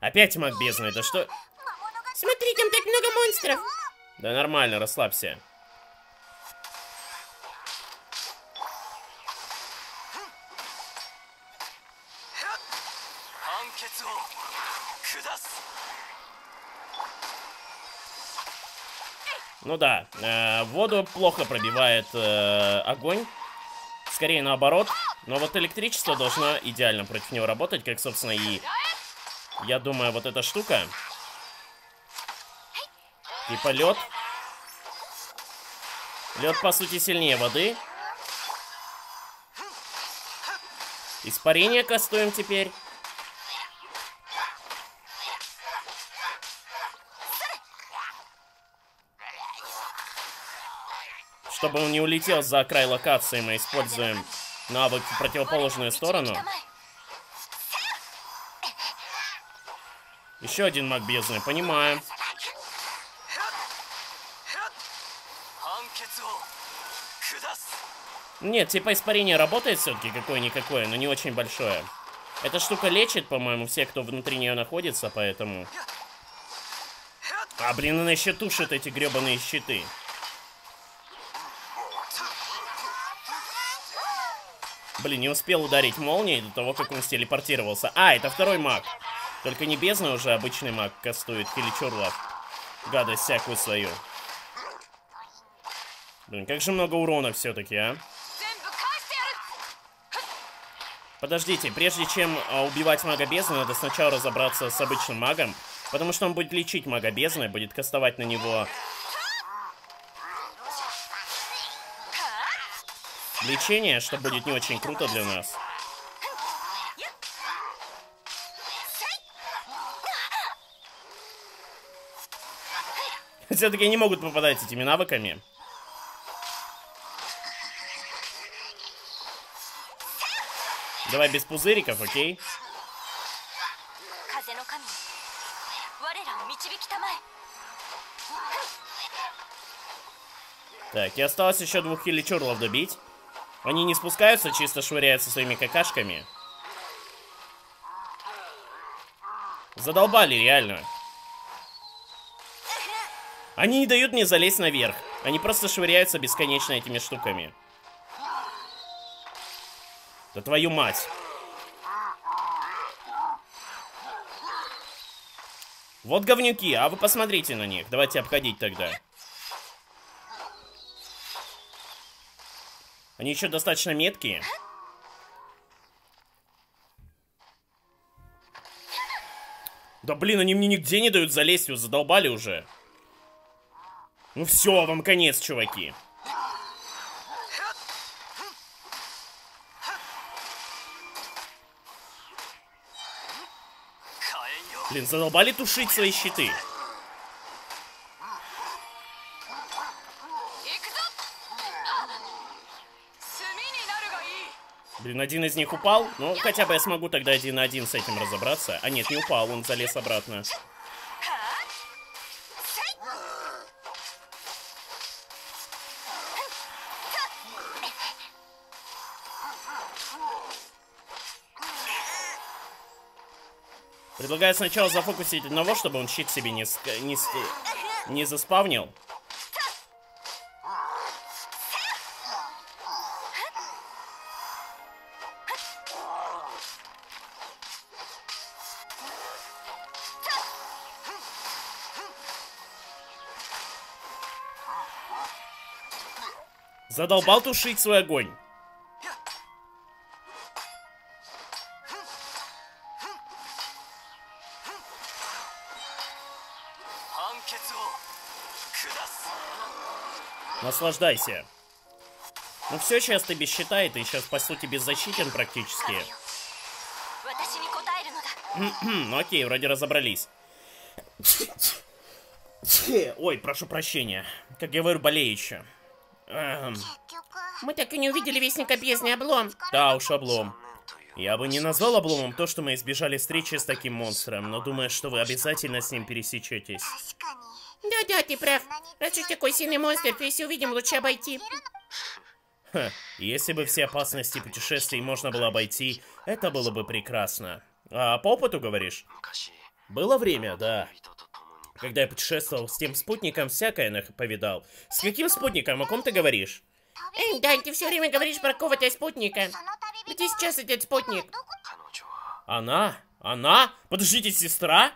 Опять маг бездны, да что... Смотри, там так много монстров. Да нормально, расслабься. Ну да, э, воду плохо пробивает э, огонь. Скорее наоборот. Но вот электричество должно идеально против него работать, как, собственно, и я думаю, вот эта штука. Типа лед. Лед, по сути, сильнее воды. Испарение кастуем теперь. Чтобы он не улетел за край локации, мы используем навык в противоположную сторону. Еще один маг бездны, понимаю. Нет, типа испарение работает все-таки какое-никакое, но не очень большое. Эта штука лечит, по-моему, все, кто внутри нее находится, поэтому... А, блин, она еще тушит эти гребаные щиты. Блин, не успел ударить молнией до того, как он телепортировался. А, это второй маг. Только не бездна уже обычный маг кастует или чурлов. Гадость всякую свою. Блин, как же много урона все-таки, а? Подождите, прежде чем а, убивать мага бездны, надо сначала разобраться с обычным магом. Потому что он будет лечить мага бездны, будет кастовать на него... Лечение, что будет не очень круто для нас. Все-таки они могут попадать этими навыками. Давай без пузыриков, окей? Так, и осталось еще двух хиличурлов добить. Они не спускаются, чисто швыряются своими какашками. Задолбали, реально. Они не дают мне залезть наверх. Они просто швыряются бесконечно этими штуками. Да твою мать. Вот говнюки, а вы посмотрите на них. Давайте обходить тогда. Они еще достаточно меткие. Да блин, они мне нигде не дают залезть, вот задолбали уже. Ну все, вам конец, чуваки. Блин, задолбали тушить свои щиты. Блин, один из них упал. Ну, хотя бы я смогу тогда один на один с этим разобраться. А нет, не упал, он залез обратно. Предлагаю сначала зафокусить одного, чтобы он щит себе не, не, не заспавнил. Задолбал тушить свой огонь. Наслаждайся. Ну все, сейчас ты без щита, и сейчас, по сути, беззащитен практически. ну окей, вроде разобрались. Ой, прошу прощения. Как я говорю, болею еще. Эм... Мы так и не увидели Вестника Бездны, облом. Да уж, облом. Я бы не назвал обломом то, что мы избежали встречи с таким монстром, но думаю, что вы обязательно с ним пересечетесь. Да-да, ты прав. Раз уж такой сильный монстр, то если увидим, лучше обойти. Ха, если бы все опасности путешествий можно было обойти, это было бы прекрасно. А по опыту говоришь? Было время, да. Когда я путешествовал с тем спутником, всякое повидал. С каким спутником? О ком ты говоришь? Эй, Дань, ты все время говоришь про кого-то спутника. Где сейчас этот спутник? Она? Она? Подождите, сестра?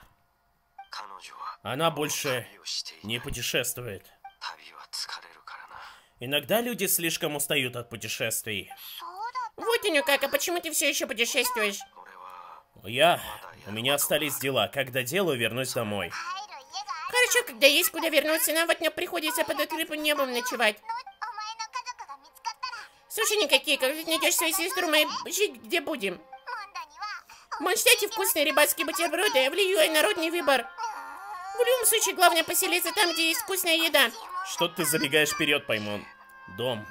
Она больше не путешествует. Иногда люди слишком устают от путешествий. Вот оно как, а почему ты все еще путешествуешь? Я... У меня остались дела. Когда делаю, вернусь домой. Хорошо, когда есть куда вернуться, нам вот не приходится под открытым небом ночевать. Слушай, никакие, как ты найдешь свою сестру, мы жить где будем? В Монштадте вкусные рыбацкие бутерброды, влияют народный выбор. В любом случае, главное поселиться там, где есть вкусная еда. Что ты забегаешь вперед, Паймон? Дом.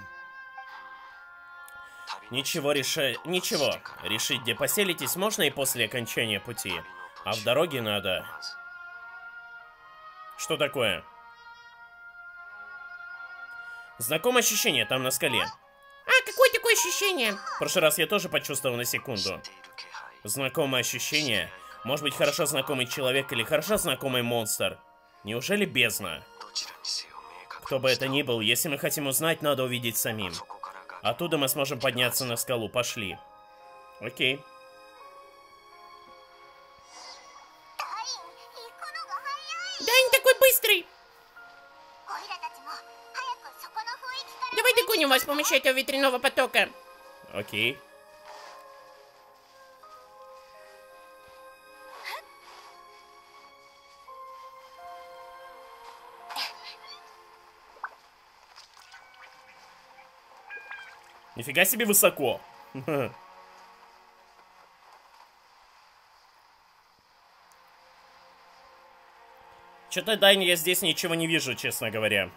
Ничего решать... Ничего. Решить, где поселитесь, можно и после окончания пути. А в дороге надо... Что такое? Знакомое ощущение там на скале. А, какое такое ощущение? В прошлый раз я тоже почувствовал на секунду. Знакомое ощущение может быть, хорошо знакомый человек или хорошо знакомый монстр. Неужели бездна? Кто бы это ни был, если мы хотим узнать, надо увидеть самим. Оттуда мы сможем подняться на скалу. Пошли. Окей. Вас с помощью этого ветряного потока. Окей. Нифига себе высоко. [laughs] Что-то, Дань, я здесь ничего не вижу, честно говоря.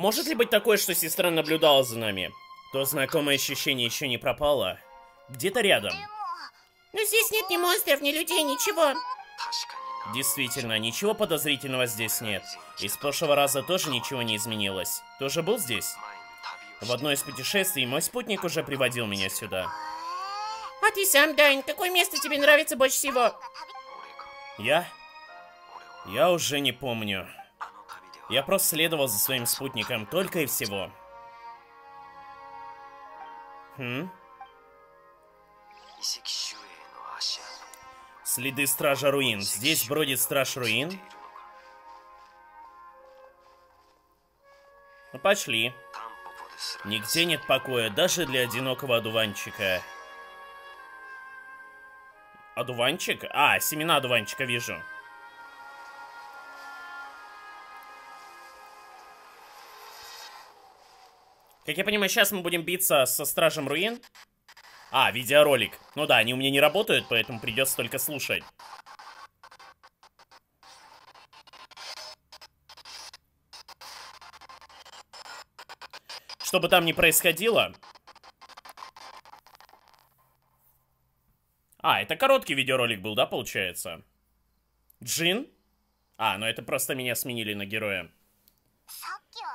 Может ли быть такое, что сестра наблюдала за нами? То знакомое ощущение еще не пропало. Где-то рядом. Но здесь нет ни монстров, ни людей, ничего. Действительно, ничего подозрительного здесь нет. Из прошлого раза тоже ничего не изменилось. Тоже был здесь? В одно из путешествий мой спутник уже приводил меня сюда. А ты сам, Дайн, какое место тебе нравится больше всего? Я? Я уже не помню. Я просто следовал за своим спутником, только и всего. Хм? Следы Стража Руин. Здесь бродит Страж Руин. Ну, пошли. Нигде нет покоя, даже для одинокого одуванчика. Одуванчик? А, семена одуванчика вижу. Как я понимаю, сейчас мы будем биться со Стражем Руин. А, видеоролик. Ну да, они у меня не работают, поэтому придется только слушать. Что бы там ни происходило... А, это короткий видеоролик был, да, получается? Джин? А, ну это просто меня сменили на героя.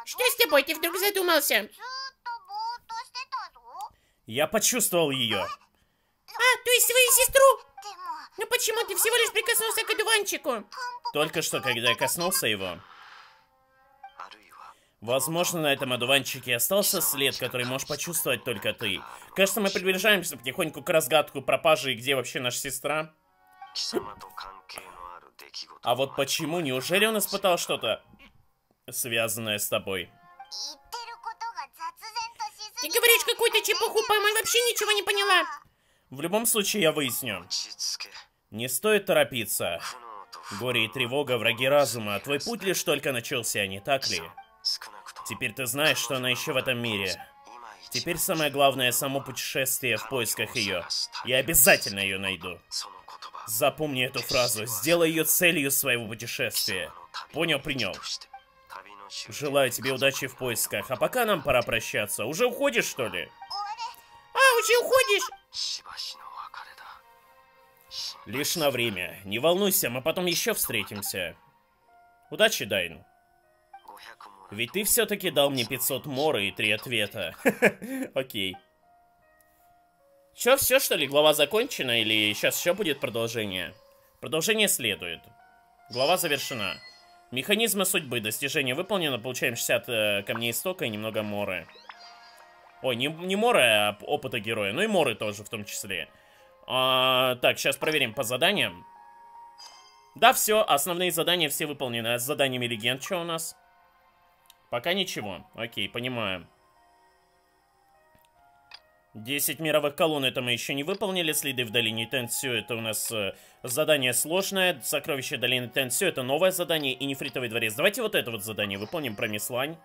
Что с тобой? Ты вдруг задумался? Я почувствовал ее. А, то есть свою сестру? Ну почему ты всего лишь прикоснулся к одуванчику? Только что, когда я коснулся его. Возможно, на этом одуванчике остался след, который можешь почувствовать только ты. Кажется, мы приближаемся потихоньку к разгадку пропажи и где вообще наша сестра. А вот почему? Неужели он испытал что-то, связанное с тобой? Ты говоришь какую-то чепуху, по-моему, вообще ничего не поняла. В любом случае, я выясню. Не стоит торопиться. Горе и тревога, враги разума. Твой путь лишь только начался, не так ли? Теперь ты знаешь, что она еще в этом мире. Теперь самое главное само путешествие в поисках ее. Я обязательно ее найду. Запомни эту фразу. Сделай ее целью своего путешествия. Понял, принял. Желаю тебе удачи в поисках. А пока нам пора прощаться. Уже уходишь, что ли? А, уже уходишь? Лишь на время. Не волнуйся, мы потом еще встретимся. Удачи, Дайн. Ведь ты все-таки дал мне 500 мора и три ответа. [laughs] Окей. Че, все что ли? Глава закончена или сейчас еще будет продолжение? Продолжение следует. Глава завершена. Механизмы судьбы. Достижение выполнено. Получаем 60 э, камней истока и немного моры. Ой, не, не моры, а опыта героя. Ну и моры тоже в том числе. А, так, сейчас проверим по заданиям. Да, все, основные задания все выполнены. А с заданиями легенд что у нас? Пока ничего. Окей, понимаю. 10 мировых колонн это мы еще не выполнили. Следы в долине Тенсю это у нас э, задание сложное. Сокровище долины Тенсю это новое задание. И нефритовый дворец. Давайте вот это вот задание выполним про Мислань.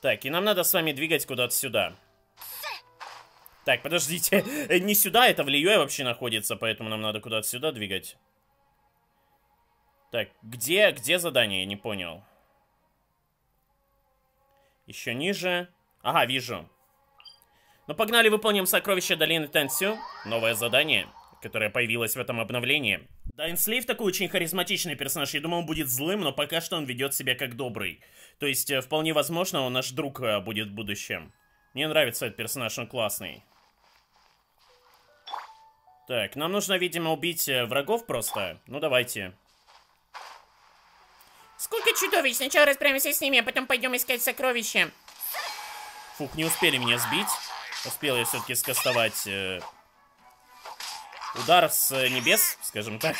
Так, и нам надо с вами двигать куда-то сюда. Так, подождите. Не сюда, это в Лиюэ вообще находится, поэтому нам надо куда-то сюда двигать. Так, где, где задание? Я не понял. Еще ниже. Ага, вижу. Ну, погнали, выполним сокровище долины Тансю. Новое задание, которое появилось в этом обновлении. Дайн Слейв такой очень харизматичный персонаж. Я думал, он будет злым, но пока что он ведет себя как добрый. То есть, э, вполне возможно, он наш друг э, будет в будущем. Мне нравится этот персонаж, он классный. Так, нам нужно, видимо, убить э, врагов просто. Ну, давайте. Сколько чудовищ! Сначала расправимся с ними, а потом пойдем искать сокровища. Фух, не успели меня сбить. Успел я все-таки скастовать э, удар с э, небес, скажем так.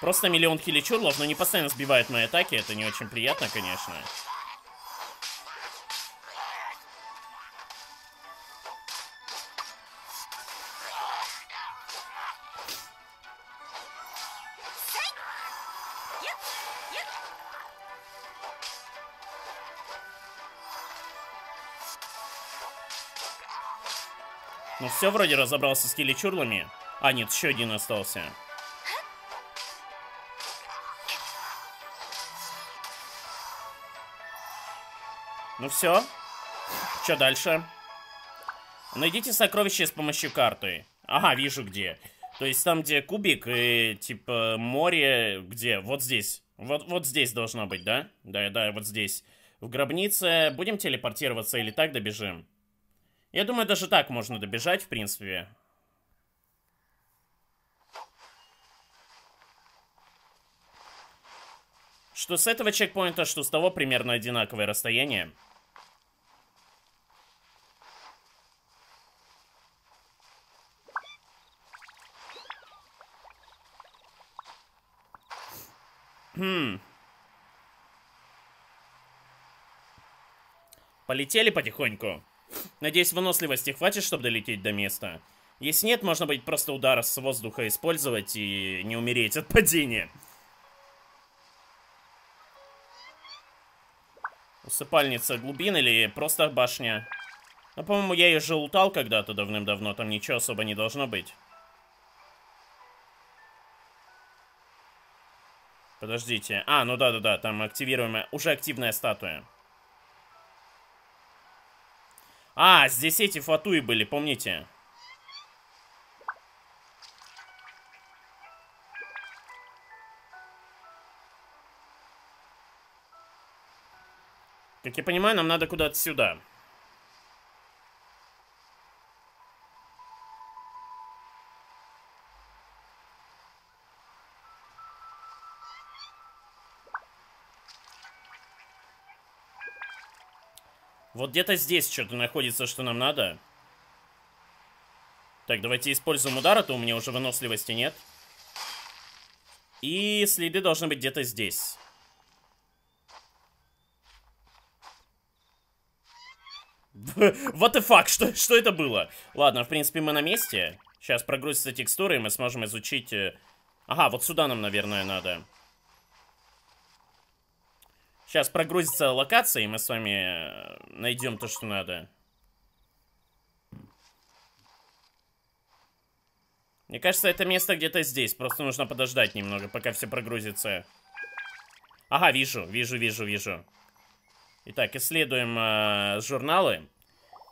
Просто миллион хиличурлов, но не постоянно сбивают мои атаки. Это не очень приятно, конечно. Все, вроде разобрался с киличурлами. А, нет, еще один остался. Ну все. Что дальше? Найдите сокровище с помощью карты. Ага, вижу где. То есть там, где кубик и, типа, море, где? Вот здесь. Вот, вот здесь должно быть, да? Да, да, вот здесь. В гробнице. Будем телепортироваться или так добежим? Я думаю, даже так можно добежать, в принципе. Что с этого чекпоинта, что с того примерно одинаковое расстояние. Хм. Полетели потихоньку. Надеюсь, выносливости хватит, чтобы долететь до места. Если нет, можно будет просто удар с воздуха использовать и не умереть от падения. Усыпальница глубин или просто башня? Ну, по-моему, я ее же лутал когда-то давным-давно, там ничего особо не должно быть. Подождите. А, ну да-да-да, там активируемая, уже активная статуя. А, здесь эти фатуи были, помните? Как я понимаю, нам надо куда-то сюда. Вот где-то здесь что-то находится, что нам надо. Так, давайте используем удар, а то у меня уже выносливости нет. И следы должны быть где-то здесь. [laughs] What the fuck? Что, что это было? Ладно, в принципе, мы на месте. Сейчас прогрузится текстура, и мы сможем изучить... Э, ага, вот сюда нам, наверное, надо. Сейчас прогрузится локация, и мы с вами э, найдем то, что надо. Мне кажется, это место где-то здесь. Просто нужно подождать немного, пока все прогрузится. Ага, вижу, вижу, вижу, вижу. Итак, исследуем э, журналы.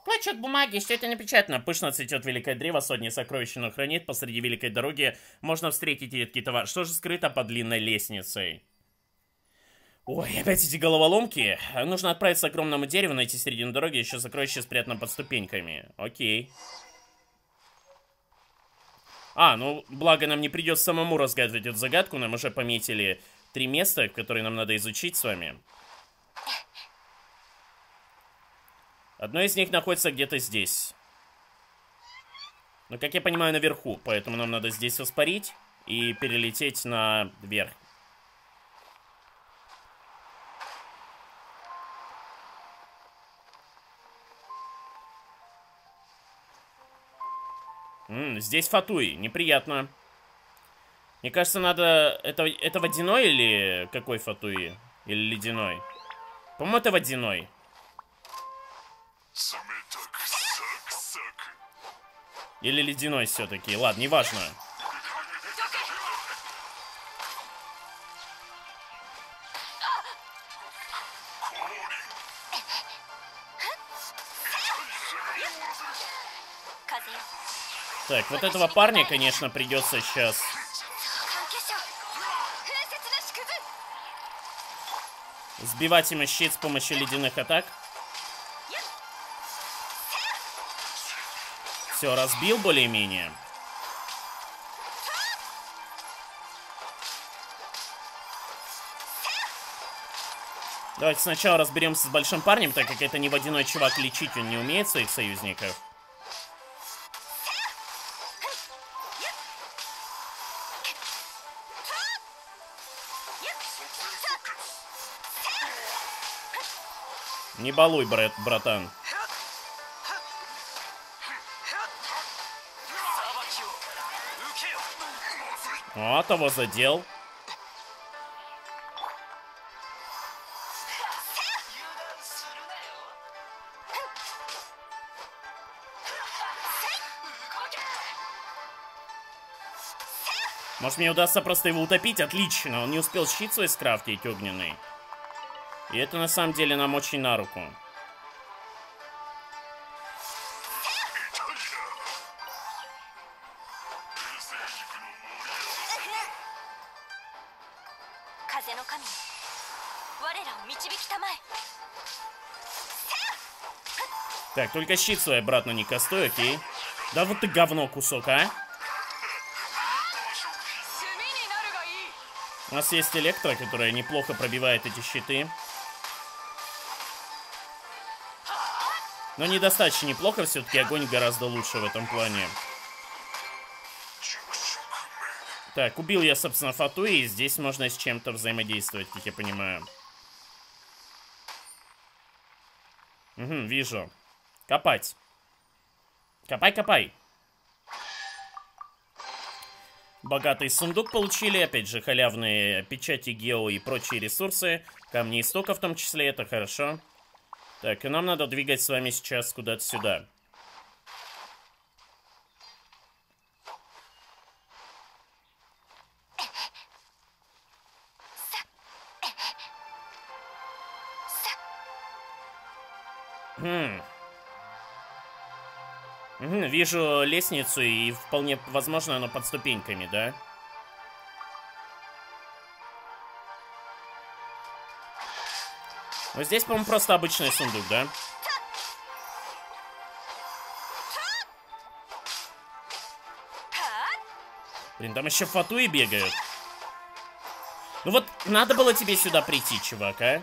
Клочок бумаги, что это напечатано? Пышно цветет великое древо, сотни сокровищно хранит. Посреди великой дороги можно встретить редкий товар. Что же скрыто под длинной лестницей? Ой, опять эти головоломки. Нужно отправиться к огромному дереву, найти середину дороги, еще сокровище спрятано под ступеньками. Окей. А, ну, благо нам не придется самому разгадывать эту загадку. Нам уже пометили три места, которые нам надо изучить с вами. Одно из них находится где-то здесь. Ну, как я понимаю, наверху. Поэтому нам надо здесь воспарить и перелететь наверх. М -м, здесь фатуй, неприятно. Мне кажется, надо... Это, это водяной или какой фатуи? Или ледяной? По-моему, это водяной. Или ледяной все-таки. Ладно, неважно. Так, вот этого парня, конечно, придется сейчас... Сбивать ему щит с помощью ледяных атак. Все, разбил более-менее. Давайте сначала разберемся с большим парнем, так как это не водяной чувак, лечить он не умеет своих союзников. Не балуй, брат, братан. О, того задел. Может, мне удастся просто его утопить? Отлично, он не успел щит свой скрафтить огненный. И это на самом деле нам очень на руку. Так, только щит свой обратно не костой, окей. Да вот ты говно кусок, а? У нас есть электро, которая неплохо пробивает эти щиты. Но недостаточно неплохо, все-таки огонь гораздо лучше в этом плане. Так, убил я, собственно, фату, и здесь можно с чем-то взаимодействовать, как я понимаю. Угу, вижу. Копать. Копай, копай. Богатый сундук получили, опять же, халявные печати гео и прочие ресурсы. Камни истока в том числе, это хорошо. Так, и нам надо двигать с вами сейчас куда-то сюда. Хм. Вижу лестницу, и вполне возможно она под ступеньками, да? Вот здесь, по-моему, просто обычный сундук, да? Блин, там еще фатуи бегают. Ну вот, надо было тебе сюда прийти, чувак, а?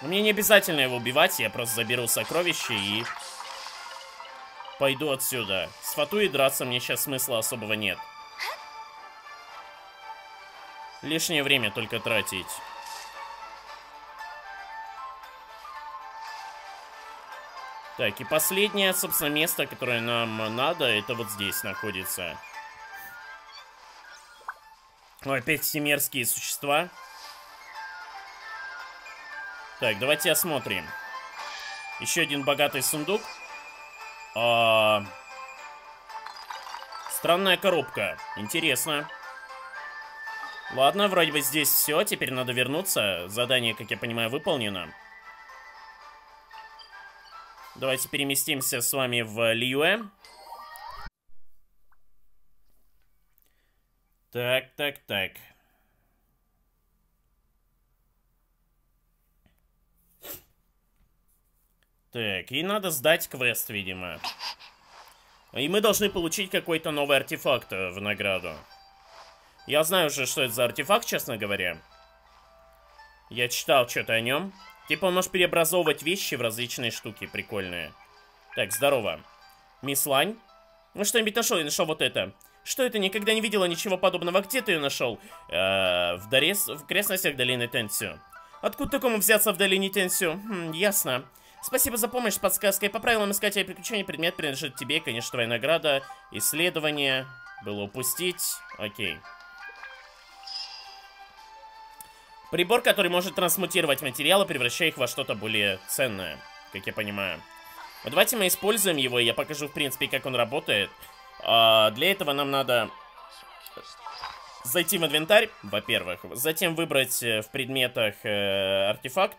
Мне не обязательно его убивать, я просто заберу сокровища и... Пойду отсюда. С Фатуей драться мне сейчас смысла особого нет. Лишнее время только тратить. Так, и последнее, собственно, место, которое нам надо, это вот здесь находится. Опять все мерзкие существа. Так, давайте осмотрим. Еще один богатый сундук. А... Странная коробка. Интересно. Ладно, вроде бы здесь все. Теперь надо вернуться. Задание, как я понимаю, выполнено. Давайте переместимся с вами в Льюэ. Так, так, так. Так, и надо сдать квест, видимо. И мы должны получить какой-то новый артефакт э, в награду. Я знаю уже, что это за артефакт, честно говоря. Я читал что-то о нем. Типа он может преобразовывать вещи в различные штуки прикольные. Так, здорово. Мисс Лань? Ну что-нибудь нашел? Я нашел вот это. Что это? Никогда не видела ничего подобного. Где ты ее нашел? Э в, Дорес... в крестностях долины Тенсю. Откуда такому взяться в долине Тенсю? Хм, ясно. Спасибо за помощь с подсказкой. По правилам искателя приключений предмет принадлежит тебе. Конечно, твоя награда. Исследование. Было упустить. Окей. Прибор, который может трансмутировать материалы, превращая их во что-то более ценное, как я понимаю. Давайте мы используем его, и я покажу, в принципе, как он работает. А, для этого нам надо зайти в инвентарь, во-первых. Затем выбрать э, в предметах э, артефакт,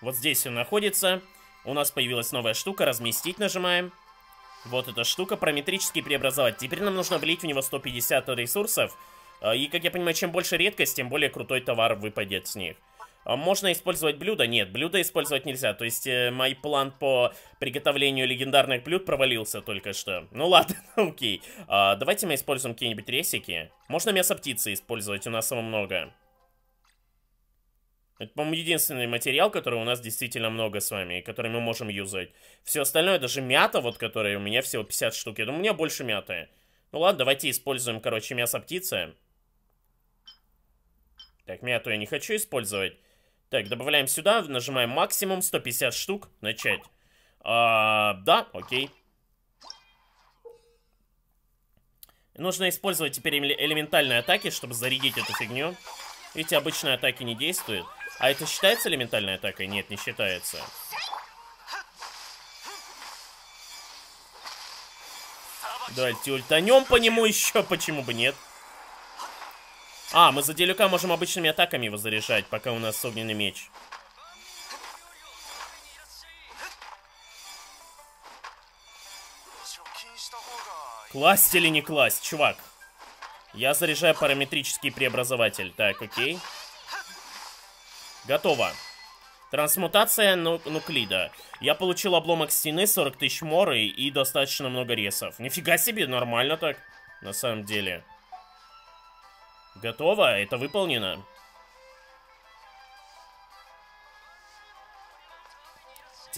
Вот здесь он находится. У нас появилась новая штука. Разместить нажимаем. Вот эта штука. Параметрически преобразовать. Теперь нам нужно влить в него 150 ресурсов. А, и, как я понимаю, чем больше редкость, тем более крутой товар выпадет с них. А, можно использовать блюдо? Нет, блюдо использовать нельзя. То есть, э, мой план по приготовлению легендарных блюд провалился только что. Ну ладно, [laughs] окей. А, давайте мы используем какие-нибудь ресики. Можно мясо птицы использовать, у нас его много. Это, по-моему, единственный материал, который у нас действительно много с вами, и который мы можем юзать. Все остальное, даже мята, вот, которая у меня всего 50 штук, я думаю, у меня больше мяты. Ну ладно, давайте используем, короче, мясо птицы. Так, мяту я не хочу использовать. Так, добавляем сюда, нажимаем максимум, 150 штук, начать. А, да, окей. Нужно использовать теперь элементальные атаки, чтобы зарядить эту фигню. Видите, обычные атаки не действуют. А это считается элементальной атакой? Нет, не считается. Давайте ультанем по нему еще, почему бы нет? А, мы за делюка можем обычными атаками его заряжать, пока у нас огненный меч. Класть или не класть, чувак? Я заряжаю параметрический преобразователь. Так, окей. Готово. Трансмутация ну нуклида. Я получил обломок стены, 40 тысяч моры и достаточно много ресов. Нифига себе, нормально так, на самом деле. Готово, это выполнено.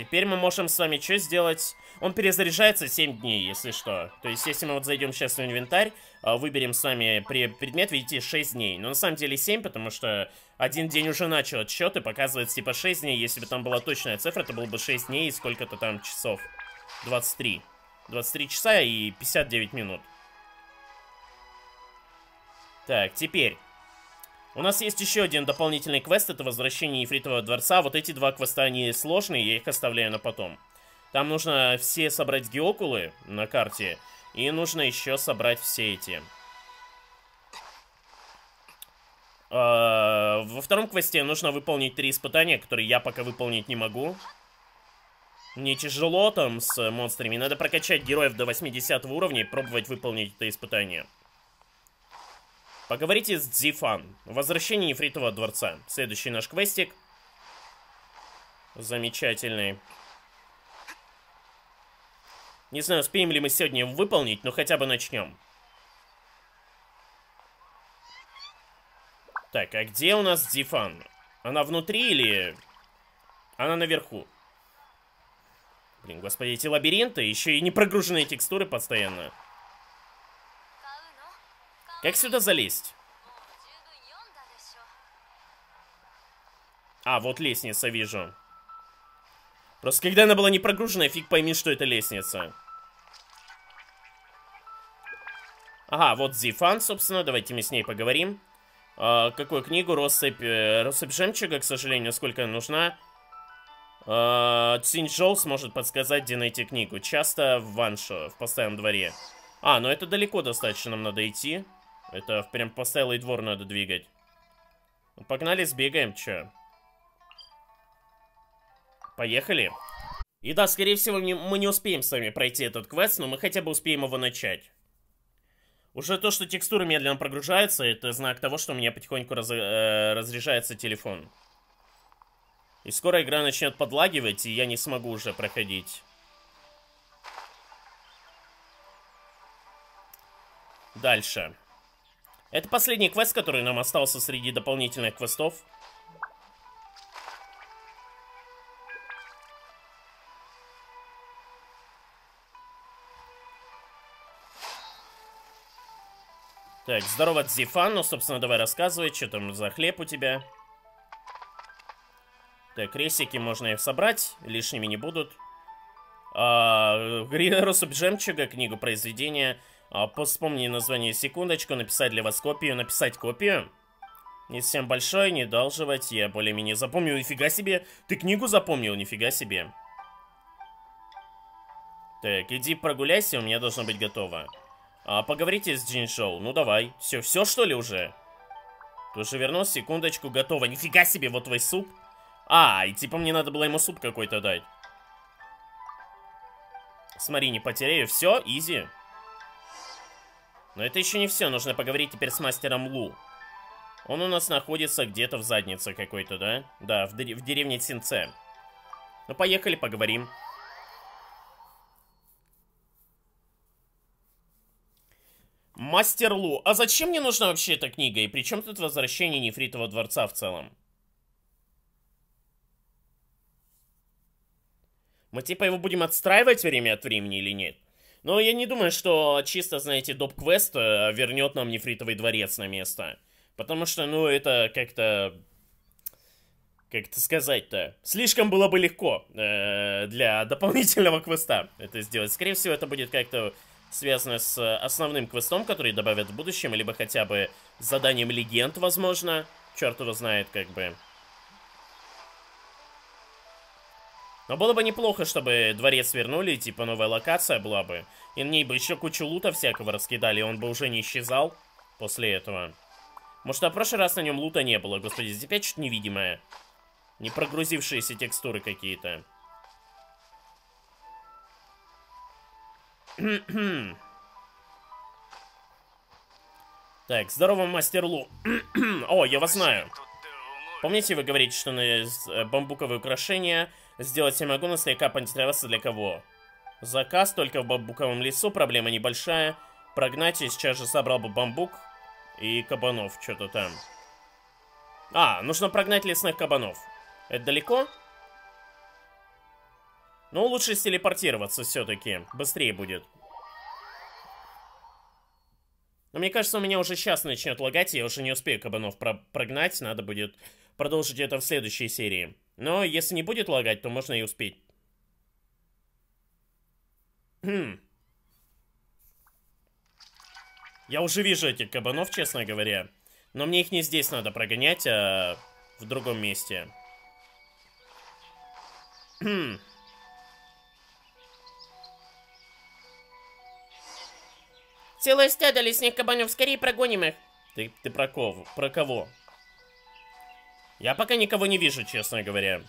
Теперь мы можем с вами что сделать? Он перезаряжается 7 дней, если что. То есть, если мы вот зайдем сейчас в инвентарь, а, выберем с вами предмет, видите, 6 дней. Но на самом деле 7, потому что один день уже начал отсчет и показывает типа 6 дней. Если бы там была точная цифра, то было бы 6 дней и сколько-то там часов. 23. 23 часа и 59 минут. Так, теперь. У нас есть еще один дополнительный квест, это возвращение Ефритового дворца. Вот эти два квеста, они сложные, я их оставляю на потом. Там нужно все собрать геокулы на карте, и нужно еще собрать все эти. А, во втором квесте нужно выполнить три испытания, которые я пока выполнить не могу. Мне тяжело там с монстрами, надо прокачать героев до 80 уровня и пробовать выполнить это испытание. Поговорите с Дзифан. Возвращение Нефритового дворца. Следующий наш квестик. Замечательный. Не знаю, успеем ли мы сегодня выполнить, но хотя бы начнем. Так, а где у нас Дзифан? Она внутри или... Она наверху? Блин, господи, эти лабиринты, еще и не прогруженные текстуры постоянно. Как сюда залезть? А, вот лестница, вижу. Просто когда она была не прогружена, фиг пойми, что это лестница. Ага, вот Зифан, собственно, давайте мы с ней поговорим. А, какую книгу? Россыпь, э, россыпь жемчуга, к сожалению, сколько нужна. А, Цинчжоу сможет подсказать, где найти книгу. Часто в Ваншо, в постоянном дворе. А, ну это далеко достаточно нам надо идти. Это прям постоялый двор надо двигать. Ну, погнали, сбегаем, чё. Поехали. И да, скорее всего, мы не успеем с вами пройти этот квест, но мы хотя бы успеем его начать. Уже то, что текстуры медленно прогружаются, это знак того, что у меня потихоньку раз, э, разряжается телефон. И скоро игра начнет подлагивать, и я не смогу уже проходить. Дальше. Это последний квест, который нам остался среди дополнительных квестов. Так, здорово, Дзифан. Ну, собственно, давай рассказывай, что там за хлеб у тебя. Так, ресики можно их собрать, лишними не будут. А, Россыпь жемчуга, книгу произведения. А, вспомни название секундочку, написать для вас копию, написать копию. Не совсем большой, не долживать, я более-менее запомнил, нифига себе. Ты книгу запомнил, нифига себе. Так, иди прогуляйся, у меня должно быть готово. А, поговорите с Джин Шоу, ну давай. Все, все что ли уже? Ты уже вернулся, секундочку, готово. Нифига себе, вот твой суп. А, и типа мне надо было ему суп какой-то дать. Смотри, не потеряю. Все, изи. Но это еще не все, нужно поговорить теперь с мастером Лу. Он у нас находится где-то в заднице какой-то, да? Да, в, в деревне Синце. Ну, поехали, поговорим. Мастер Лу, а зачем мне нужна вообще эта книга? И при чем тут возвращение Нефритового дворца в целом? Мы типа его будем отстраивать время от времени или нет? Но я не думаю, что чисто, знаете, доп-квест э, вернет нам нефритовый дворец на место. Потому что, ну, это как-то... Как это сказать-то? Слишком было бы легко э, для [laughs] дополнительного квеста это сделать. Скорее всего, это будет как-то связано с основным квестом, который добавят в будущем, либо хотя бы заданием легенд, возможно. Черт его знает, как бы. Но было бы неплохо, чтобы дворец вернули, типа новая локация была бы. И на ней бы еще кучу лута всякого раскидали, и он бы уже не исчезал после этого. Может, а в прошлый раз на нем лута не было, господи, здесь опять что-то невидимое. Не прогрузившиеся текстуры какие-то. так, здорово, мастер Лу. [clears throat] О, я вас знаю. Помните, вы говорите, что на э, бамбуковые украшения Сделать я могу, но слегка понтироваться для кого? Заказ только в бамбуковом лесу, проблема небольшая. Прогнать я сейчас же собрал бы бамбук и кабанов, что-то там. А, нужно прогнать лесных кабанов. Это далеко? Но лучше телепортироваться все-таки. Быстрее будет. Но мне кажется, у меня уже сейчас начнет лагать, я уже не успею кабанов про прогнать. Надо будет продолжить это в следующей серии. Но если не будет лагать, то можно и успеть. Хм. Я уже вижу этих кабанов, честно говоря. Но мне их не здесь надо прогонять, а в другом месте. Хм. Целое стадо лесных кабанов, скорее прогоним их. Ты, ты про кого? Про кого? Я пока никого не вижу, честно говоря.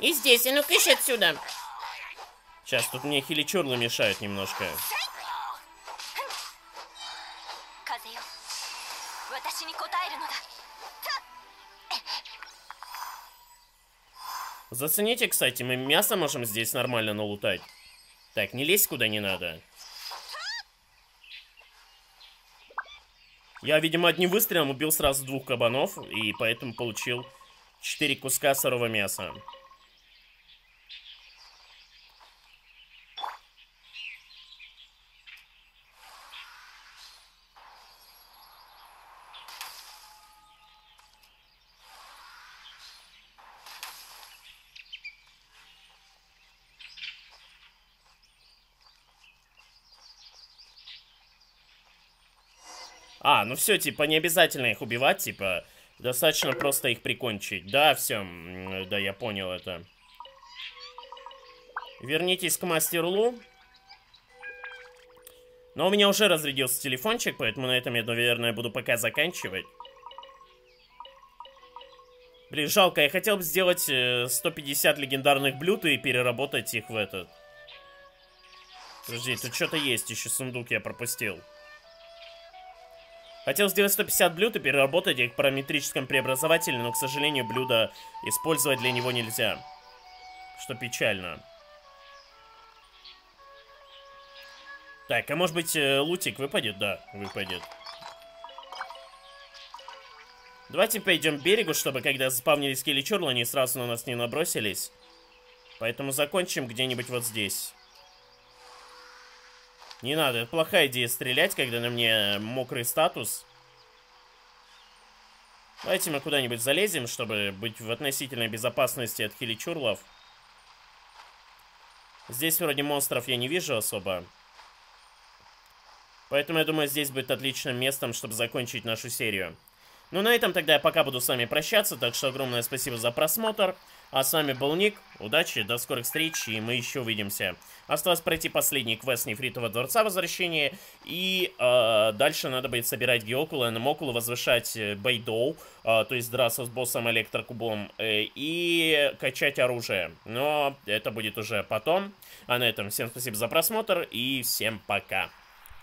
И здесь, а ну-ка отсюда. Сейчас тут мне хиличурлы мешают немножко. Зацените, кстати, мы мясо можем здесь нормально налутать. Так, не лезь куда не надо. Я, видимо, одним выстрелом убил сразу двух кабанов, и поэтому получил 4 куска сырого мяса. А, ну все, типа, не обязательно их убивать, типа, достаточно просто их прикончить. Да, все, да, я понял это. Вернитесь к мастеру Лу. Но у меня уже разрядился телефончик, поэтому на этом я, наверное, буду пока заканчивать. Блин, жалко, я хотел бы сделать 150 э, легендарных блюд и переработать их в этот. Подожди, тут что-то есть, еще сундук я пропустил. Хотел сделать 150 блюд и переработать их в параметрическом преобразователе, но, к сожалению, блюдо использовать для него нельзя. Что печально. Так, а может быть, э, лутик выпадет? Да, выпадет. Давайте пойдем к берегу, чтобы когда заспавнились киличурлы, они сразу на нас не набросились. Поэтому закончим где-нибудь вот здесь. Не надо, это плохая идея стрелять, когда на мне мокрый статус. Давайте мы куда-нибудь залезем, чтобы быть в относительной безопасности от хиличурлов. Здесь вроде монстров я не вижу особо. Поэтому я думаю, здесь будет отличным местом, чтобы закончить нашу серию. Ну, на этом тогда я пока буду с вами прощаться, так что огромное спасибо за просмотр. А с вами был Ник, удачи, до скорых встреч, и мы еще увидимся. Осталось пройти последний квест Нефритового Дворца Возвращения, и э, дальше надо будет собирать Геокула, Немокула, возвышать э, Бейдоу, э, то есть драться с боссом Электрокубом, э, и качать оружие. Но это будет уже потом. А на этом всем спасибо за просмотр, и всем пока.